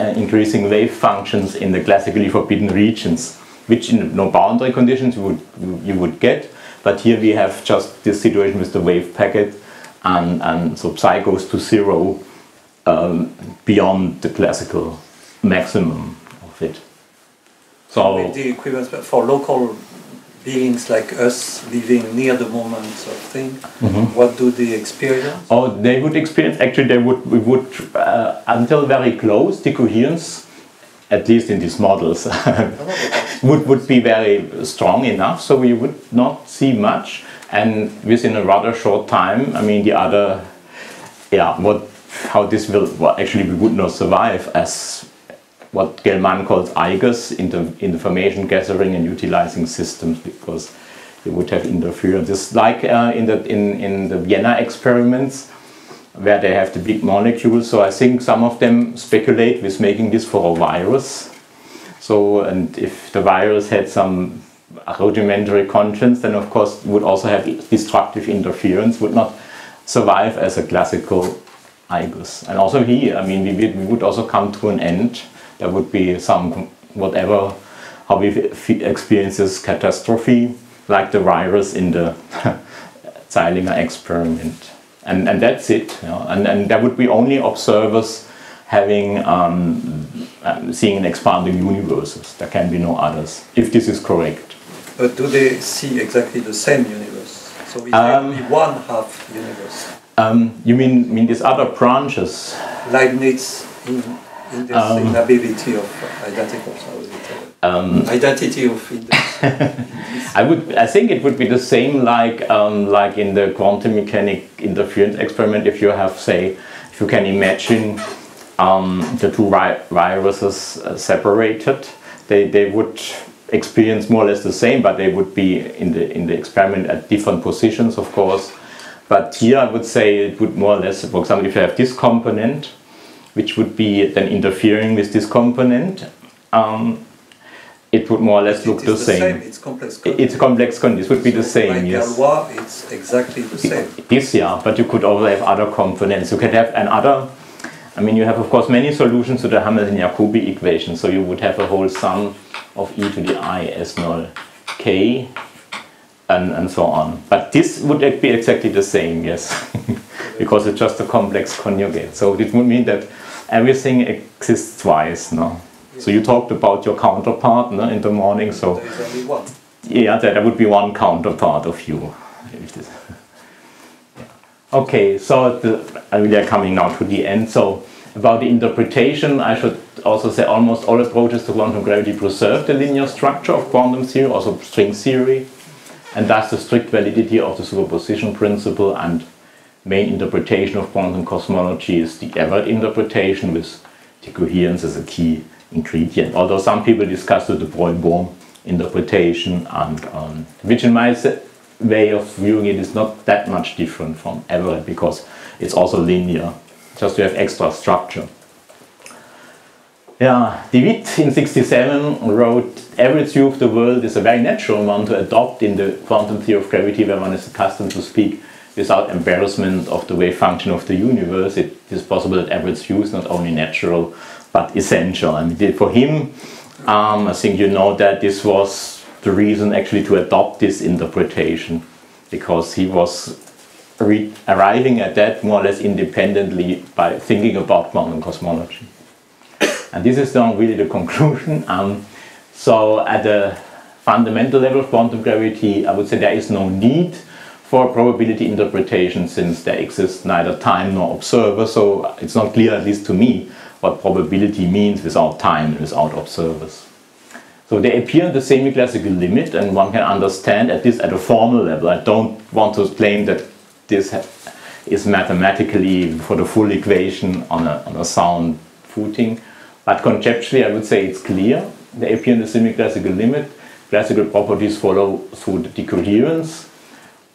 uh, increasing wave functions in the classically forbidden regions which in no boundary conditions you would, you would get. But here we have just this situation with the wave packet, and, and so psi goes to zero um, beyond the classical maximum of it. So the equivalence for local beings like us living near the moment of thing, Mm-hmm. what do they experience? Oh, they would experience actually they would we would uh, until very close the coherence, at least in these models, would would be very strong enough. So we would not see much, and within a rather short time, I mean the other, yeah, what how this will well, actually we would not survive as what Gell-Mann calls IGUS, information gathering and utilizing systems, because you would have interference. Like uh, in, the, in, in the Vienna experiments, where they have the big molecules. So I think some of them speculate with making this for a virus. So, and if the virus had some rudimentary conscience, then of course would also have destructive interference, would not survive as a classical IGUS. And also here, I mean, we, would- we would also come to an end. There would be some, whatever, how we f- experience this catastrophe, like the virus in the Zeilinger experiment. And, and that's it. You know? and, and there would be only observers having um, um, seeing an expanding universes. There can be no others, if this is correct. But do they see exactly the same universe? So is Um, only one half universe? Um, you mean mean these other branches? Leibniz in, in this Um, inability of identicals, how is it? Um, Identity of. I would. I think it would be the same like um, like in the quantum mechanic interference experiment. If you have, say, if you can imagine um, the two vi- viruses uh, separated, they, they would experience more or less the same, but they would be in the in the experiment at different positions, of course. But here, I would say it would more or less, for example, if you have this component, which would be then interfering with this component. Um, it would more or less look It the is same. It's complex. It- It's a complex con. This would be the same, like yes. Galois, it's exactly the same. This, yeah, but you could also have other components. You could have another. I mean, you have of course many solutions to the Hamilton-Jacobi equation. So you would have a whole sum of e to the i s null k, and and so on. But this would be exactly the same, yes, because it's just a complex conjugate. So it would mean that everything exists twice. No? So you talked about your counterpart no, in the morning. So There is only one. yeah, that, that would be one counterpart of you. Okay, so the, uh, we are coming now to the end. So about the interpretation, I should also say almost all approaches to quantum gravity preserve the linear structure of quantum theory, also string theory, and thus the strict validity of the superposition principle and main interpretation of quantum cosmology is the Everett interpretation with the coherence as a key ingredient. Although some people discuss the De Broglie-Bohm interpretation, and um, which in my way of viewing it is not that much different from Everett because it's also linear, just to have extra structure. Yeah, De in 67 wrote, every view of the world is a very natural one to adopt in the quantum theory of gravity where one is accustomed to speak without embarrassment of the wave function of the universe. It is possible that Everett's view is not only natural but essential. And it- for him, um, I think you know that this was the reason actually to adopt this interpretation because he was arriving at that more or less independently by thinking about quantum cosmology. And this is now really the conclusion. Um, so, at the fundamental level of quantum gravity, I would say there is no need for probability interpretation since there exists neither time nor observer. So, it's not clear, at least to me, what probability means without time and without observers. So they appear in the semi-classical limit, and one can understand at this at a formal level. I don't want to claim that this is mathematically for the full equation on a, on a sound footing, but conceptually I would say it's clear. They appear in the semi-classical limit. Classical properties follow through the decoherence,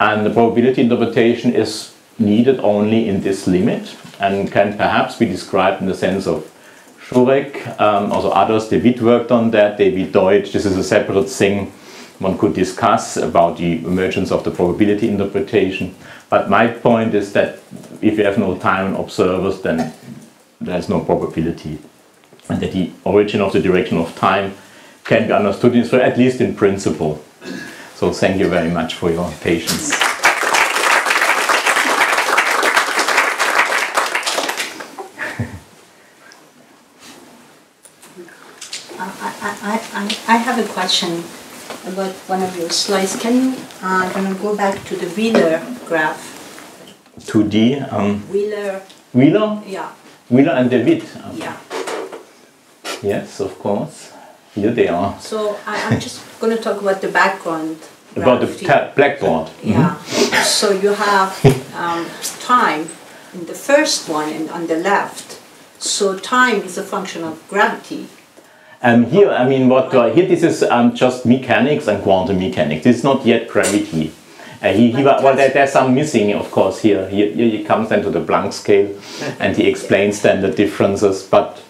and the probability interpretation is needed only in this limit and can perhaps be described in the sense of Zurek, um, also others, David worked on that, David Deutsch, this is a separate thing one could discuss about the emergence of the probability interpretation. But my point is that if you have no time observers, then there's no probability. And that the origin of the direction of time can be understood, at least in principle. So thank you very much for your patience. I, I, have a question about one of your slides. Can you uh, gonna go back to the Wheeler graph? 2D, um, Wheeler, Wheeler, yeah, Wheeler and DeWitt. Um, yeah. Yes, of course. Here they are. So I, I'm just gonna talk about the background. About the graph here. ta- blackboard. Yeah. So you have um, time in the first one and on the left. So time is a function of gravity. Um, here, I mean, what uh, here this is um, just mechanics and quantum mechanics. It's not yet gravity. Uh, he, he, well, there, there's some missing, of course. Here, here, here he comes then to the Planck scale, and he explains then the differences. But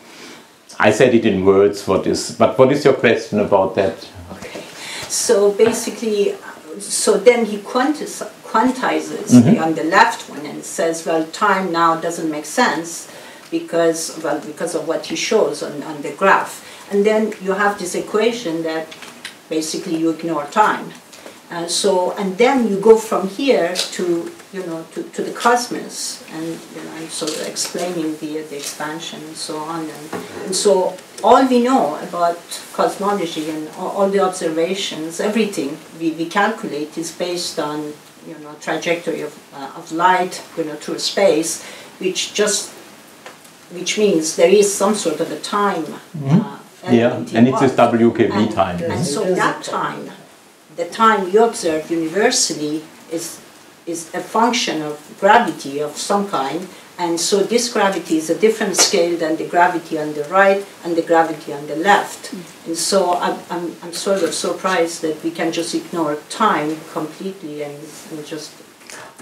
I said it in words. What is? But what is your question about that? Okay. So basically, so then he quantizes Mm-hmm. on the left one and says, well, time now doesn't make sense because, well, because of what he shows on, on the graph. And then you have this equation that basically you ignore time. Uh, so, and then you go from here to, you know, to, to the cosmos, and you know, and so explaining the, the expansion and so on. And, and so all we know about cosmology and all, all the observations, everything we, we calculate is based on, you know, trajectory of, uh, of light, you know, through space, which just, which means there is some sort of a time. Uh, Yeah, element and it's this. WKB And- time. And so that time. time, the time you observe universally is, is a function of gravity of some kind. And so this gravity is a different scale than the gravity on the right and the gravity on the left. And so I'm, I'm, I'm sort of surprised that we can just ignore time completely and, and just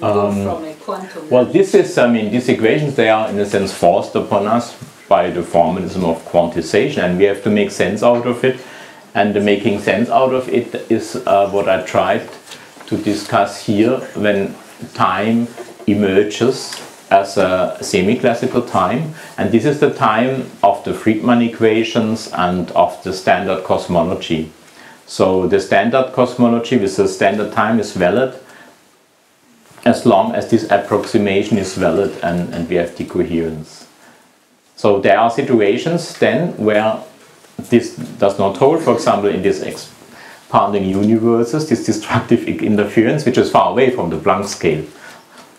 go Um, from a quantum. Well, this is, I mean, these equations, they are in a sense forced upon us by the formalism of quantization, and we have to make sense out of it. And the making sense out of it is uh, what I tried to discuss here when time emerges as a semi-classical time. And this is the time of the Friedmann equations and of the standard cosmology. So the standard cosmology with the standard time is valid as long as this approximation is valid and, and we have decoherence. So there are situations then where this does not hold. For example, in these expanding universes, this destructive interference, which is far away from the Planck scale.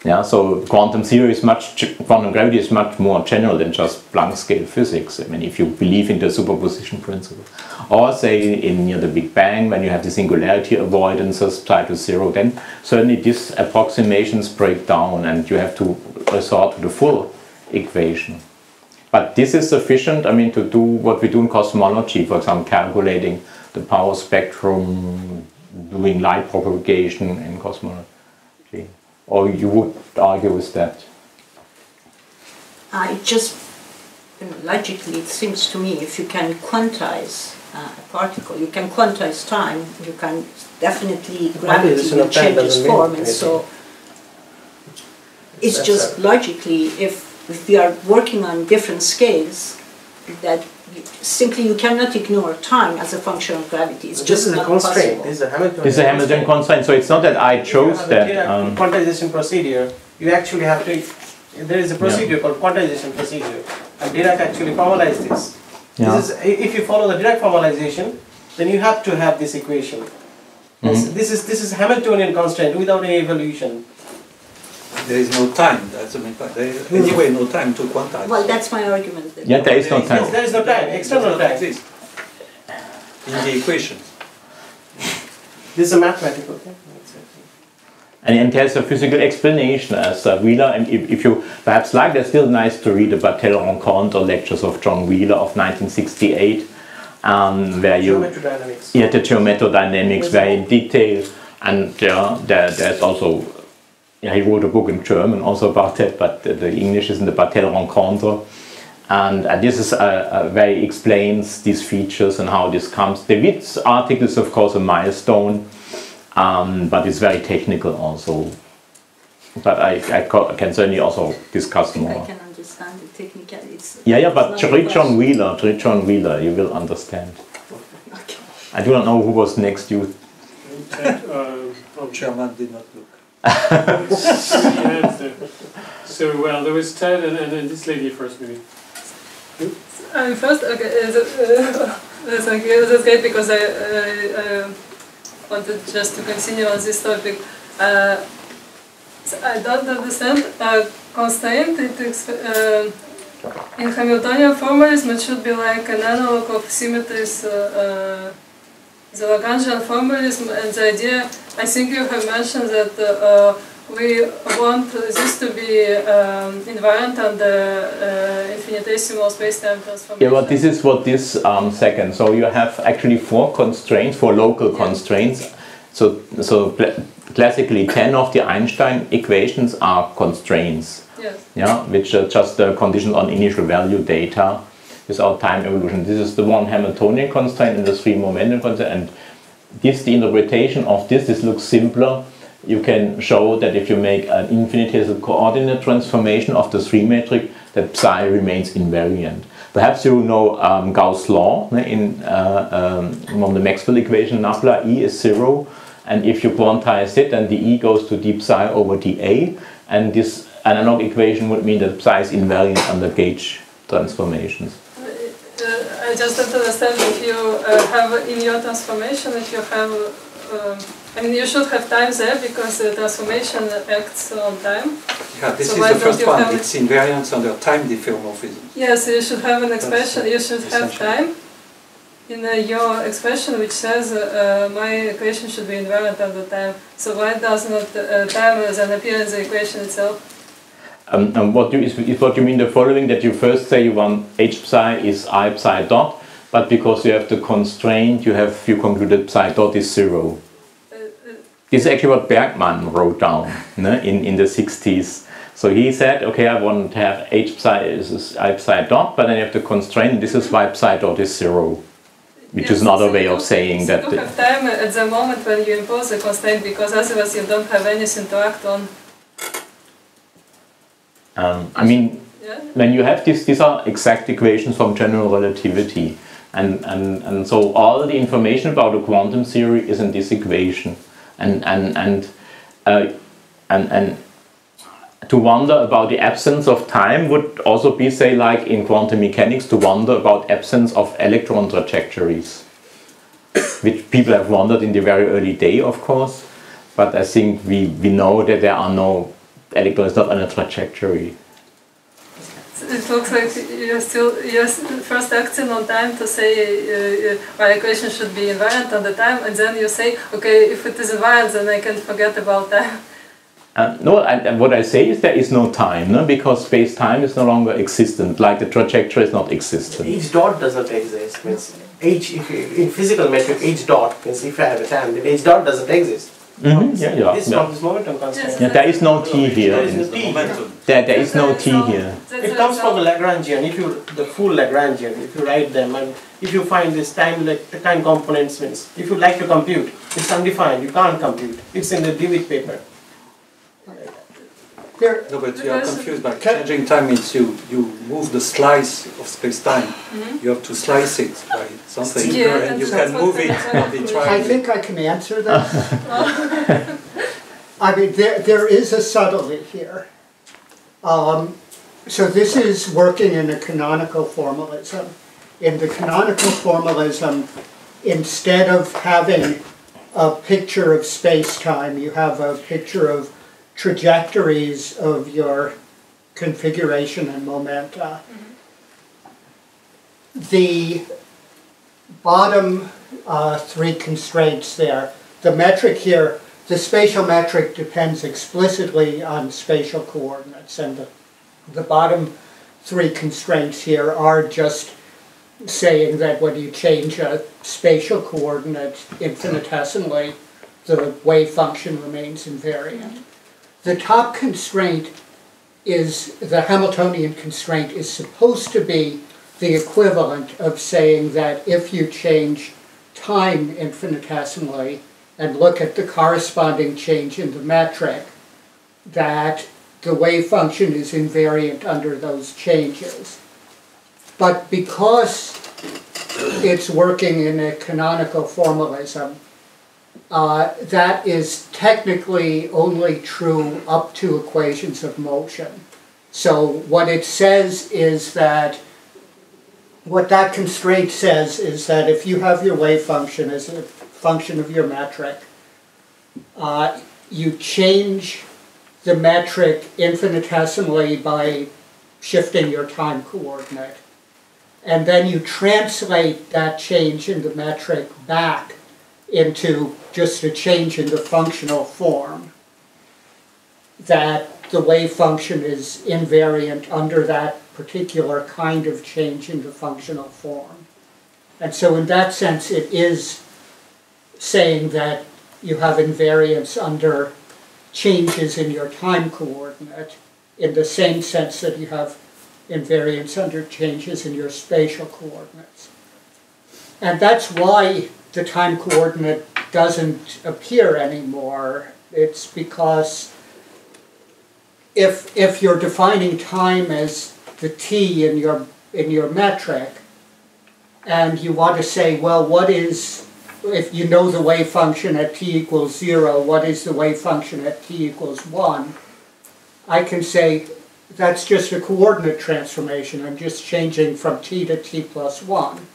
Yeah, so quantum theory is much, quantum gravity is much more general than just Planck scale physics. I mean, if you believe in the superposition principle, or say in near the Big Bang, when you have the singularity avoidances tied to zero, then certainly these approximations break down, and you have to resort to the full equation. But this is sufficient, I mean, to do what we do in cosmology, for example, calculating the power spectrum, doing light propagation in cosmology. Or you would argue with that? I just, you know, logically, it seems to me if you can quantize uh, a particle, you can quantize time, you can definitely gravity Quantization will of time change its form, and so it's That's just logically, if, if we are working on different scales, that simply you cannot ignore time as a function of gravity. It's This just is a not constraint, possible. this is a Hamiltonian This is a Hamilton constraint, so it's not that I If you chose have that. Dirac Um, quantization procedure, you actually have to, there is a procedure called quantization procedure, and Dirac actually formalized this. Yeah. This is, if you follow the Dirac formalization, then you have to have this equation. This, Mhm. this is, this is Hamiltonian constraint without any evolution. There is no time, that's the main point. There is anyway no time to quantize. Well, that's my argument. that- Yeah, there is no Yes, time. there is no time, external Does not time. exist In the equations. This is a mathematical thing. That's it. And, and there's a physical explanation as uh, Wheeler, and if, if you perhaps like, it's still nice to read the Battelle or lectures of John Wheeler of 1968, um, where you Geometrodynamics. yeah, the geometrodynamics very in detail, and yeah, there, there's also yeah, he wrote a book in German also about that, but the, the English is in the Battelle Rencontre. And uh, this is uh, uh, where he explains these features and how this comes. DeWitt's article is of course a milestone, um, but it's very technical also. But I, I co- can certainly also discuss more. I can understand the technical. It's, Yeah, yeah, but not a read John. Wheeler, read John Wheeler, you will understand. Okay. I do not know who was next. You Uh, Chairman did not look. Uh, So, well, there was Ted and, and this lady first, maybe. Um, first, okay, uh, uh, thank you. That's great because I, I, I wanted just to continue on this topic. Uh, I don't understand uh, constraint. It uh, in Hamiltonian formalism, it should be like an analog of symmetries. Uh, uh, the Lagrangian formalism and the idea. I think you have mentioned that uh, we want this to be um, invariant under uh, infinitesimal space-time transformation. Yeah, but this is what this um, second. So you have actually four constraints, four local Yeah. constraints. So, so cla- classically, ten of the Einstein equations are constraints. Yes. Yeah, which are just the conditions on initial value data without time evolution. This is the one Hamiltonian constraint and the three momentum constraint. And this, the interpretation of this, this looks simpler. You can show that if you make an infinitesimal coordinate transformation of the three metric, that psi remains invariant. Perhaps you know um, Gauss' law in uh, um, from the Maxwell equation. Nabla E is zero, and if you quantize it, then the E goes to d psi over dA, and this analog equation would mean that psi is invariant under gauge transformations. Uh, I just don't understand if you uh, have in your transformation, if you have, um, I mean, you should have time there because the transformation acts on time. Yeah, this So is why the first one. It's invariance under time diffeomorphism. Yes, you should have an expression, you should have time in uh, your expression which says uh, uh, my equation should be invariant under time. So why does not uh, time then appear in the equation itself? Um, and what you, is, is what you mean the following that you first say you want h psi is i psi dot, but because you have the constraint, you have you concluded psi dot is zero. Uh, uh, This is actually what Bergmann wrote down ne, in, in the 60s. So he said, okay, I want to have h psi is, i psi dot, but then you have the constraint, this is why psi dot is zero, which is another so way of saying so that. You don't have time at the moment when you impose the constraint because otherwise you don't have anything to act on. Um, I mean, Yeah? when you have this, these are exact equations from general relativity. And, and, and so all the information about the quantum theory is in this equation. And, and, and, uh, and, and to wonder about the absence of time would also be, say, like in quantum mechanics, to wonder about absence of electron trajectories, which people have wondered in the very early day, of course. But I think we, we know that there are no electrons not on a trajectory. It looks like you're still you're first acting on time to say uh, uh, my equation should be invariant on the time, and then you say, okay, if it is invariant, then I can forget about time. Uh, no, and what I say is there is no time, no? because space-time is no longer existent, like the trajectory is not existent. H dot doesn't exist. Means H, if in physical metric, H dot means if I have a time, then H dot doesn't exist. Mhm, yeah, yeah, This yeah. from this momentum constant. Yeah, there is no t here. There is no t. There, there is no t here. It comes from the. Lagrangian. If you the full Lagrangian, if you write them and if you find this time like the time components means if you like to compute, it's undefined. You can't compute. It's in the DeWitt paper. There, No, but you are confused by changing time means you, you move the slice of space-time. Mm-hmm. You have to slice it by something, Yeah, and you can move it example is. I think I can answer that. I mean, there, there is a subtlety here. Um, so this is working in a canonical formalism. In the canonical formalism, instead of having a picture of space-time, you have a picture of trajectories of your configuration and momenta. The bottom uh, three constraints there, the metric here, the spatial metric depends explicitly on spatial coordinates, and the, the bottom three constraints here are just saying that when you change a spatial coordinate infinitesimally, the wave function remains invariant. The top constraint is, the Hamiltonian constraint is supposed to be the equivalent of saying that if you change time infinitesimally and look at the corresponding change in the metric, that the wave function is invariant under those changes. But because it's working in a canonical formalism, uh, that is technically only true up to equations of motion. So what it says is that, what that constraint says is that if you have your wave function as a function of your metric, uh, you change the metric infinitesimally by shifting your time coordinate. And then you translate that change in the metric back into just a change in the functional form. That the wave function is invariant under that particular kind of change in the functional form. And so in that sense, it is saying that you have invariance under changes in your time coordinate in the same sense that you have invariance under changes in your spatial coordinates. And that's why the time coordinate doesn't appear anymore. It's because if, if you're defining time as the t in your, in your metric, and you want to say, well, what is, if you know the wave function at t equals zero, what is the wave function at t equals one? I can say, that's just a coordinate transformation, I'm just changing from t to t plus one.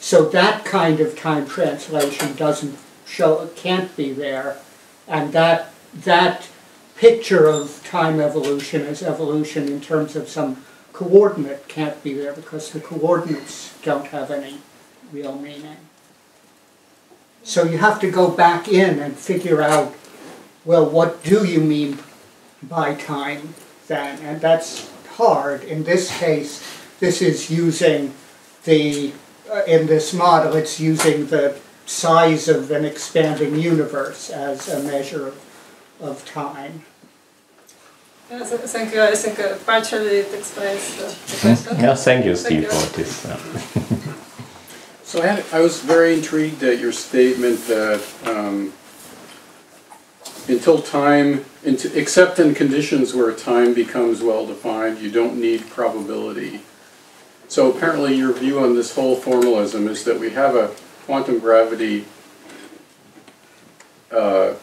So that kind of time translation doesn't show, can't be there, and that, that picture of time evolution as evolution in terms of some coordinate can't be there because the coordinates don't have any real meaning. So you have to go back in and figure out, well, what do you mean by time then? And that's hard. In this case, this is using the, in this model, it's using the size of an expanding universe as a measure of, of time. Yeah, so- thank you. I think uh, partially it explains the the question. Yeah, thank you, Steve, you. for this. yeah. So I, had, I was very intrigued at your statement that um, until time, into, except in conditions where time becomes well defined, you don't need probability. So apparently your view on this whole formalism is that we have a quantum gravity, uh,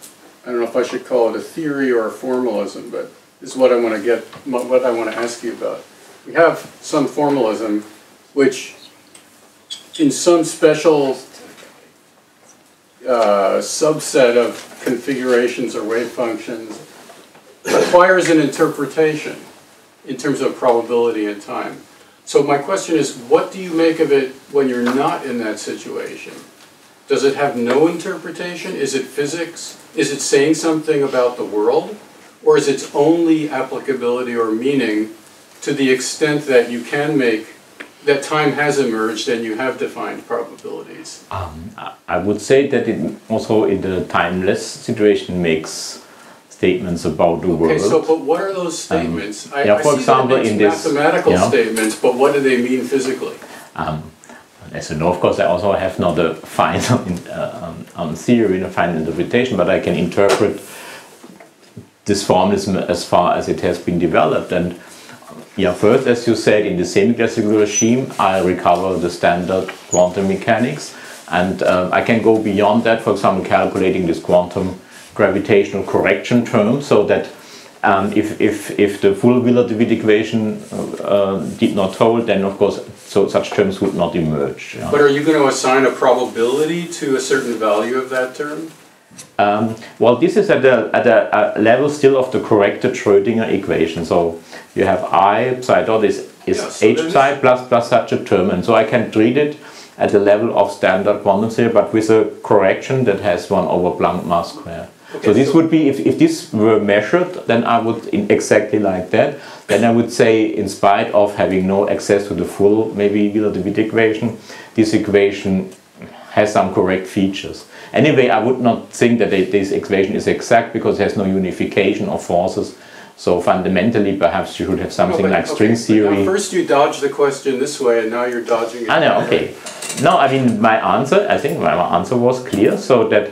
I don't know if I should call it a theory or a formalism, but is what I want to get, what I want to ask you about. We have some formalism which in some special uh, subset of configurations or wave functions requires an interpretation in terms of probability and time. So my question is, what do you make of it when you're not in that situation? Does it have no interpretation? Is it physics? Is it saying something about the world? Or is its only applicability or meaning to the extent that you can make that time has emerged and you have defined probabilities? Um, I would say that it also in the timeless situation makes statements about the world. Okay, so but what are those statements? I, yeah, I for see example, in this, mathematical statements, but what do they mean physically? Um, as you know, of course, I also have not a final uh, um, um, theory and a final interpretation, but I can interpret this formalism as far as it has been developed. And yeah, first, as you said, in the semi-classical regime, I recover the standard quantum mechanics, and uh, I can go beyond that. For example, calculating this quantum gravitational correction term, so that um, if, if, if the full Wheeler-DeWitt equation uh, did not hold, then of course so such terms would not emerge. But are you going to assign a probability to a certain value of that term? Um, well, this is at a, at a, a, level still of the corrected Schrödinger equation. So you have i psi dot is, is Yeah, so h psi plus plus such a term, and so I can treat it at the level of standard quantum theory, but with a correction that has one over Planck mass square. Okay, so this so- would be if, if this were measured, then I would in exactly like that. Then I would say, in spite of having no access to the full maybe Wheeler-DeWitt equation, this equation has some correct features. Anyway, I would not think that this equation is exact because it has no unification of forces. So fundamentally, perhaps you should have something No, but- like string okay, now theory. First you dodge the question this way, and now you're dodging it. I know, okay. No, I mean my answer. I think my answer was clear, so that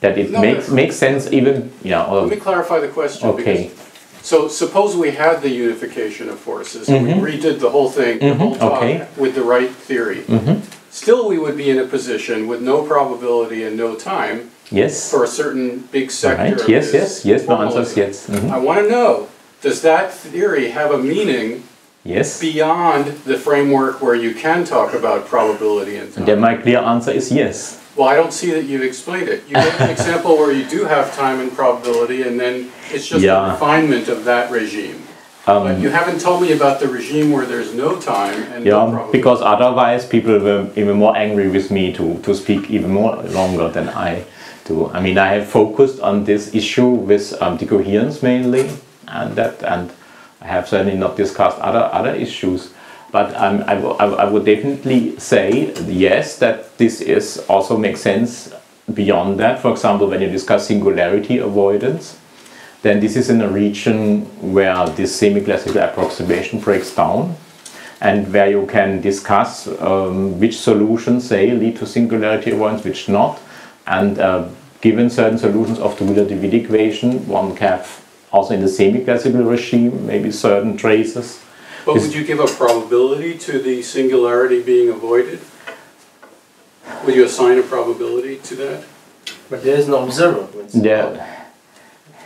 that it No, makes makes sense even yeah. Let Or, me clarify the question. Okay. because- So suppose we had the unification of forces, and Mhm. we redid the whole thing, the Mhm, whole talk, okay. with the right theory. Mhm. Still, we would be in a position with no probability and no time yes. for a certain big sector Right. of Yes. Yes. Yes. The answer is yes. Mhm. I want to know, does that theory have a meaning Yes. beyond the framework where you can talk about probability and time? Then my clear answer is yes. Well, I don't see that you've explained it. You gave an example where you do have time and probability, and then it's just a refinement of that regime. But you Um, haven't told me about the regime where there's no time and no yeah, probability. because otherwise people were even more angry with me to, to speak even more longer than I do. I mean, I have focused on this issue with um, decoherence mainly, and that, and I have certainly not discussed other other issues. But um, I, would definitely say yes, that this is also makes sense beyond that. For example, when you discuss singularity avoidance, then this is in a region where this semi-classical approximation breaks down and where you can discuss um, which solutions say lead to singularity avoidance, which not. And uh, given certain solutions of the Wheeler-DeWitt equation, one can have also in the semi-classical regime maybe certain traces. But would you give a probability to the singularity being avoided? Would you assign a probability to that? But there is no observer. Yeah.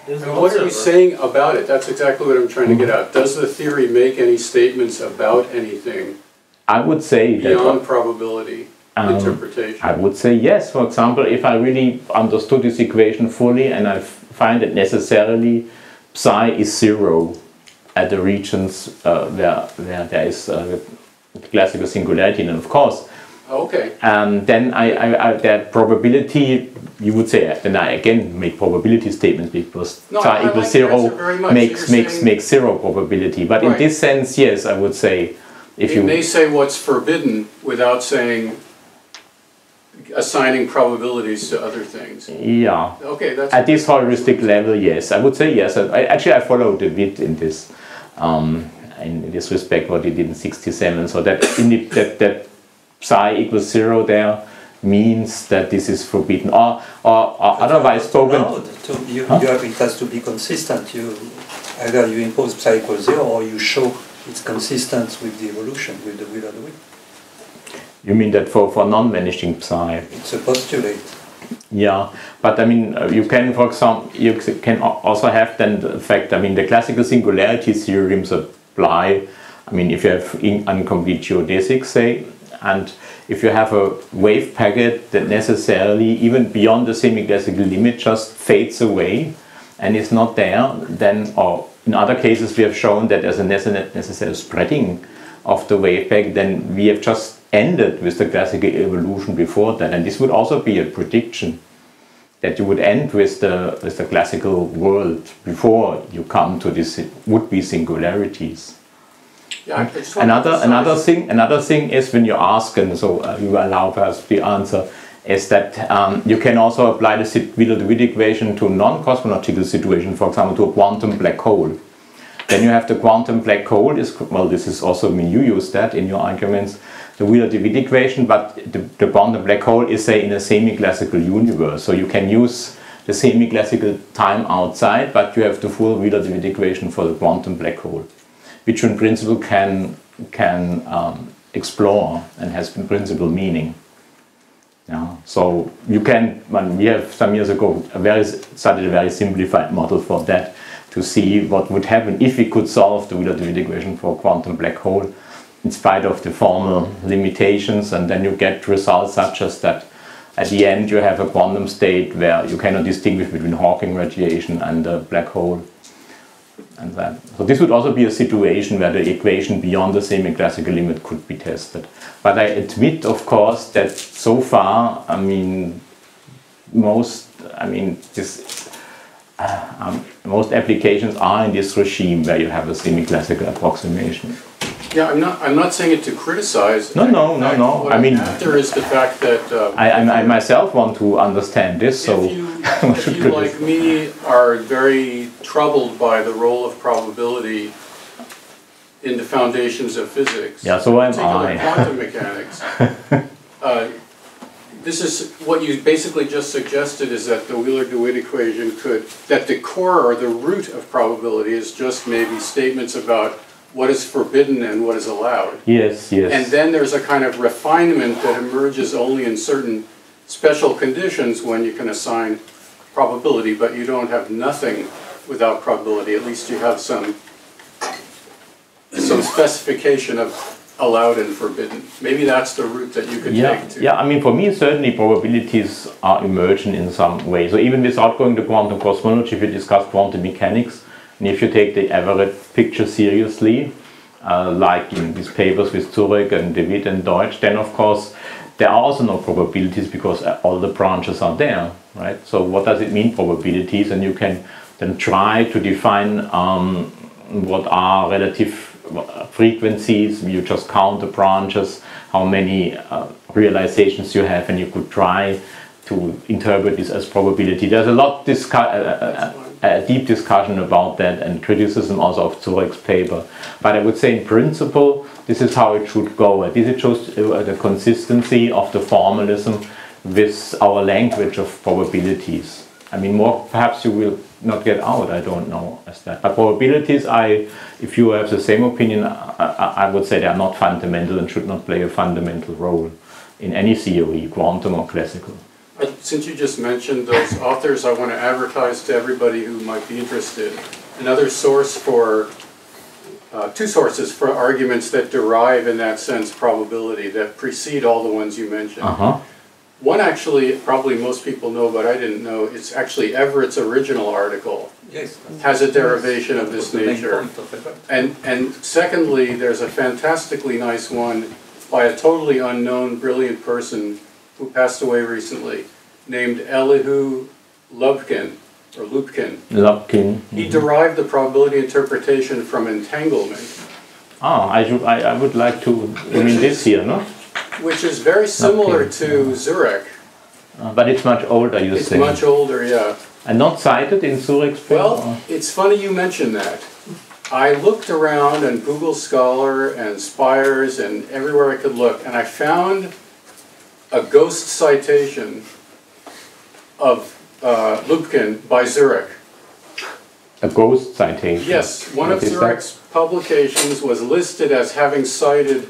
There is And no what are you saying about it? That's exactly what I'm trying to get at. Does the theory make any statements about anything I would say that beyond probability Um, interpretation? I would say yes. For example, if I really understood this equation fully and I find that necessarily psi is zero at the regions uh, where, where there is uh, classical singularity, then of course, Okay, um, then I, I, I, that probability, you would say, then I again make probability statements because No, I- equals like zero answer very much. makes, makes, saying- makes zero probability. But in this sense, yes, I would say if it you. may say what's forbidden without saying, assigning probabilities to other things. yeah. Okay, that's. At this heuristic level, yes, I would say yes. I, actually, I followed DeWitt in this, um, in this respect, what he did in '67. So that in the, that that psi equals zero there means that this is forbidden, or or, or otherwise spoken. No, to, you, Huh? you have, it has to be consistent. You either you impose psi equals zero or you show it's consistent with the evolution with the Wheeler-DeWitt. You mean that for for non-vanishing psi? It's a postulate. Yeah, but I mean, uh, you can, for example, you can also have then the fact, I mean, the classical singularity theorems apply. I mean, if you have in- incomplete geodesics, say, and if you have a wave packet that necessarily, even beyond the semi-classical limit, just fades away and is not there, then, or in other cases, we have shown that there's a necessary spreading of the wave packet, then we have just ended with the classical evolution before that. And this would also be a prediction that you would end with the, with the classical world before you come to these would-be singularities. Yeah, I just want to Another another thing another thing is when you ask, and so uh, you allow perhaps the answer, is that um, you can also apply the Wheeler-DeWitt equation to non-cosmological situation, for example, to a quantum black hole. Then you have the quantum black hole. Is well, this is also I mean you use that in your arguments, the Wheeler-DeWitt equation. But the, the quantum black hole is say in a semi-classical universe, so you can use the semi-classical time outside, but you have the full Wheeler-DeWitt equation for the quantum black hole which in principle can can um, explore and has in principle meaning. Yeah. So you can. When we have some years ago a very started a very simplified model for that to see what would happen if we could solve the Wheeler-DeWitt equation for a quantum black hole in spite of the formal limitations, and then you get results such as that. At the end, you have a quantum state where you cannot distinguish between Hawking radiation and a black hole and that. So this would also be a situation where the equation beyond the semi-classical limit could be tested. But I admit, of course, that so far, I mean, most, I mean, this, uh, um, most applications are in this regime where you have a semi-classical approximation. Yeah, I'm not, I'm not saying it to criticize. No, no, no, no. What I mean- after is the fact that. uh, I, I, I myself want to understand this, so If you, if you, like me, are very troubled by the role of probability in the foundations of physics. Yeah, so am I. quantum mechanics. uh, This is, what you basically just suggested is that the Wheeler-DeWitt equation could, that the core or the root of probability is just maybe statements about what is forbidden and what is allowed. Yes, yes. And then there's a kind of refinement that emerges only in certain special conditions when you can assign probability, but you don't have nothing without probability. At least you have some, some specification of allowed and forbidden. Maybe that's the route that you could Yeah, take to. yeah. I mean, for me, certainly probabilities are emergent in some way. So even without going to quantum cosmology, if you discuss quantum mechanics, and if you take the Everett picture seriously, uh, like in these papers with Zurek and Witt and Deutsch, then of course there are also no probabilities because uh, all the branches are there, right? So what does it mean probabilities? And you can then try to define um, what are relative uh, frequencies. You just count the branches, how many uh, realizations you have, and you could try to interpret this as probability. There's a lot discu- uh, uh, a deep discussion about that and criticism also of Zurek's paper. But I would say in principle, this is how it should go. This shows uh, the consistency of the formalism with our language of probabilities. I mean, more perhaps you will not get out. I don't know as that. But probabilities, I, if you have the same opinion, I, I would say they are not fundamental and should not play a fundamental role in any theory, quantum or classical. Since you just mentioned those authors, I want to advertise to everybody who might be interested. Another source for, uh, two sources for arguments that derive in that sense probability, that precede all the ones you mentioned. Uh huh. One actually, probably most people know, but I didn't know, it's actually Everett's original article Yes. has a derivation of this nature. of. And, and secondly, there's a fantastically nice one by a totally unknown, brilliant person who passed away recently, named Elihu Lubkin, or Lupkin. Lupkin. He derived the probability interpretation from entanglement, Ah, I, I, I would like to, I mean this here, no? which is very similar Lupkin, to Zurek. Uh, but it's much older, you It's say. much older, yeah. and not cited in Zurek's paper? Well, it's funny you mention that. I looked around on Google Scholar and Spires and everywhere I could look, and I found a ghost citation of uh, Lupkin by Zurek. a ghost citation. Yes, one What of is that? Zurek's publications was listed as having cited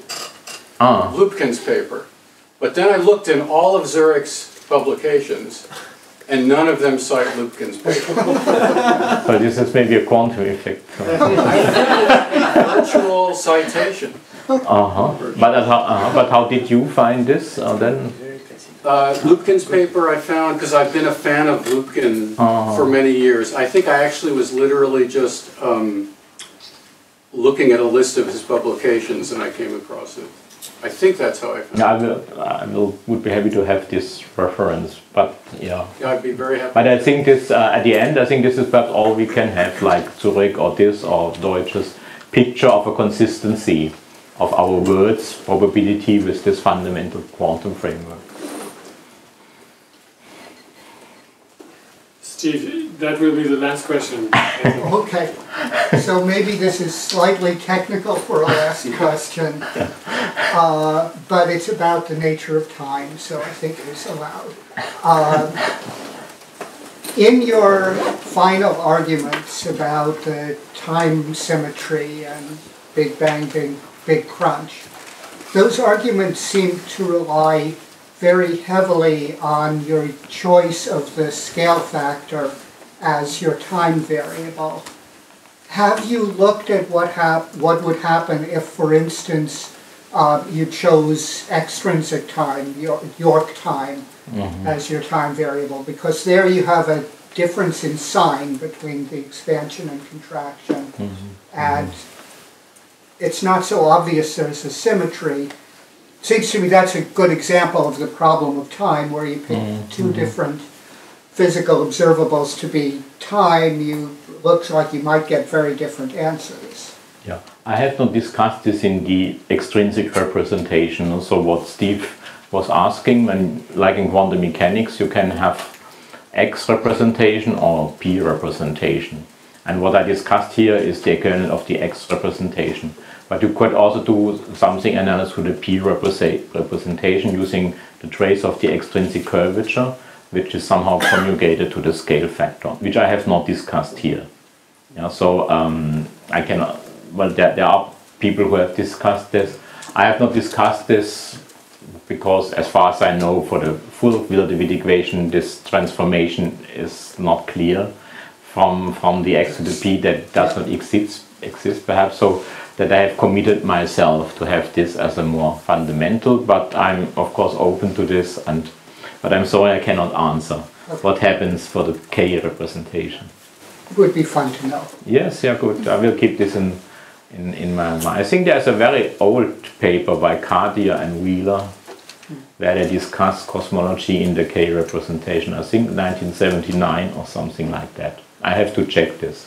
Ah, Lupkin's paper. But then I looked in all of Zurek's publications, and none of them cite Lupkin's paper. So this is maybe a quantum effect. Virtual citation. Uh-huh. But, uh, uh, but how did you find this uh, then? Uh, Lupkin's paper I found because I've been a fan of Lupkin Oh. for many years. I think I actually was literally just um, looking at a list of his publications and I came across it. I think that's how I found Yeah, I it. will, I will, would be happy to have this reference, but yeah. Yeah, I'd be very happy. But I think this, uh, at the end, I think this is perhaps all we can have, like Zurek or this or Deutsch's picture of a consistency of our words, probability with this fundamental quantum framework. That will be the last question. Okay, so maybe this is slightly technical for a last question, uh, but it's about the nature of time, so I think it's allowed. Um, In your final arguments about the time symmetry and Big Bang, Big, Big Crunch, those arguments seem to rely very heavily on your choice of the scale factor as your time variable. Have you looked at what hap- what would happen if, for instance, uh, you chose extrinsic time, York, York time, as your time variable? Because there you have a difference in sign between the expansion and contraction, and it's not so obvious there's a symmetry. Seems to me that's a good example of the problem of time, where you pick mm-hmm. two mm-hmm. different physical observables to be time, you, looks like you might get very different answers. Yeah, I have not discussed this in the extrinsic representation. So what Steve was asking, when like in quantum mechanics, you can have X representation or P representation. And what I discussed here is the equivalent of the X representation. But you could also do something analogous to the P representation using the trace of the extrinsic curvature, which is somehow conjugated to the scale factor, which I have not discussed here. Yeah, so um, I cannot. Well, there, there are people who have discussed this. I have not discussed this because, as far as I know, for the full Wheeler-DeWitt equation, this transformation is not clear from from the x to the p that does not exist exist perhaps. So that I have committed myself to have this as a more fundamental. But I'm of course open to this, and but I'm sorry I cannot answer what happens for the k representation. It would be fun to know. Yes, yeah, good. I will keep this in, in, in my mind. I think there's a very old paper by Cartier and Wheeler hmm. where they discuss cosmology in the K representation. I think 1979 or something like that. I have to check this.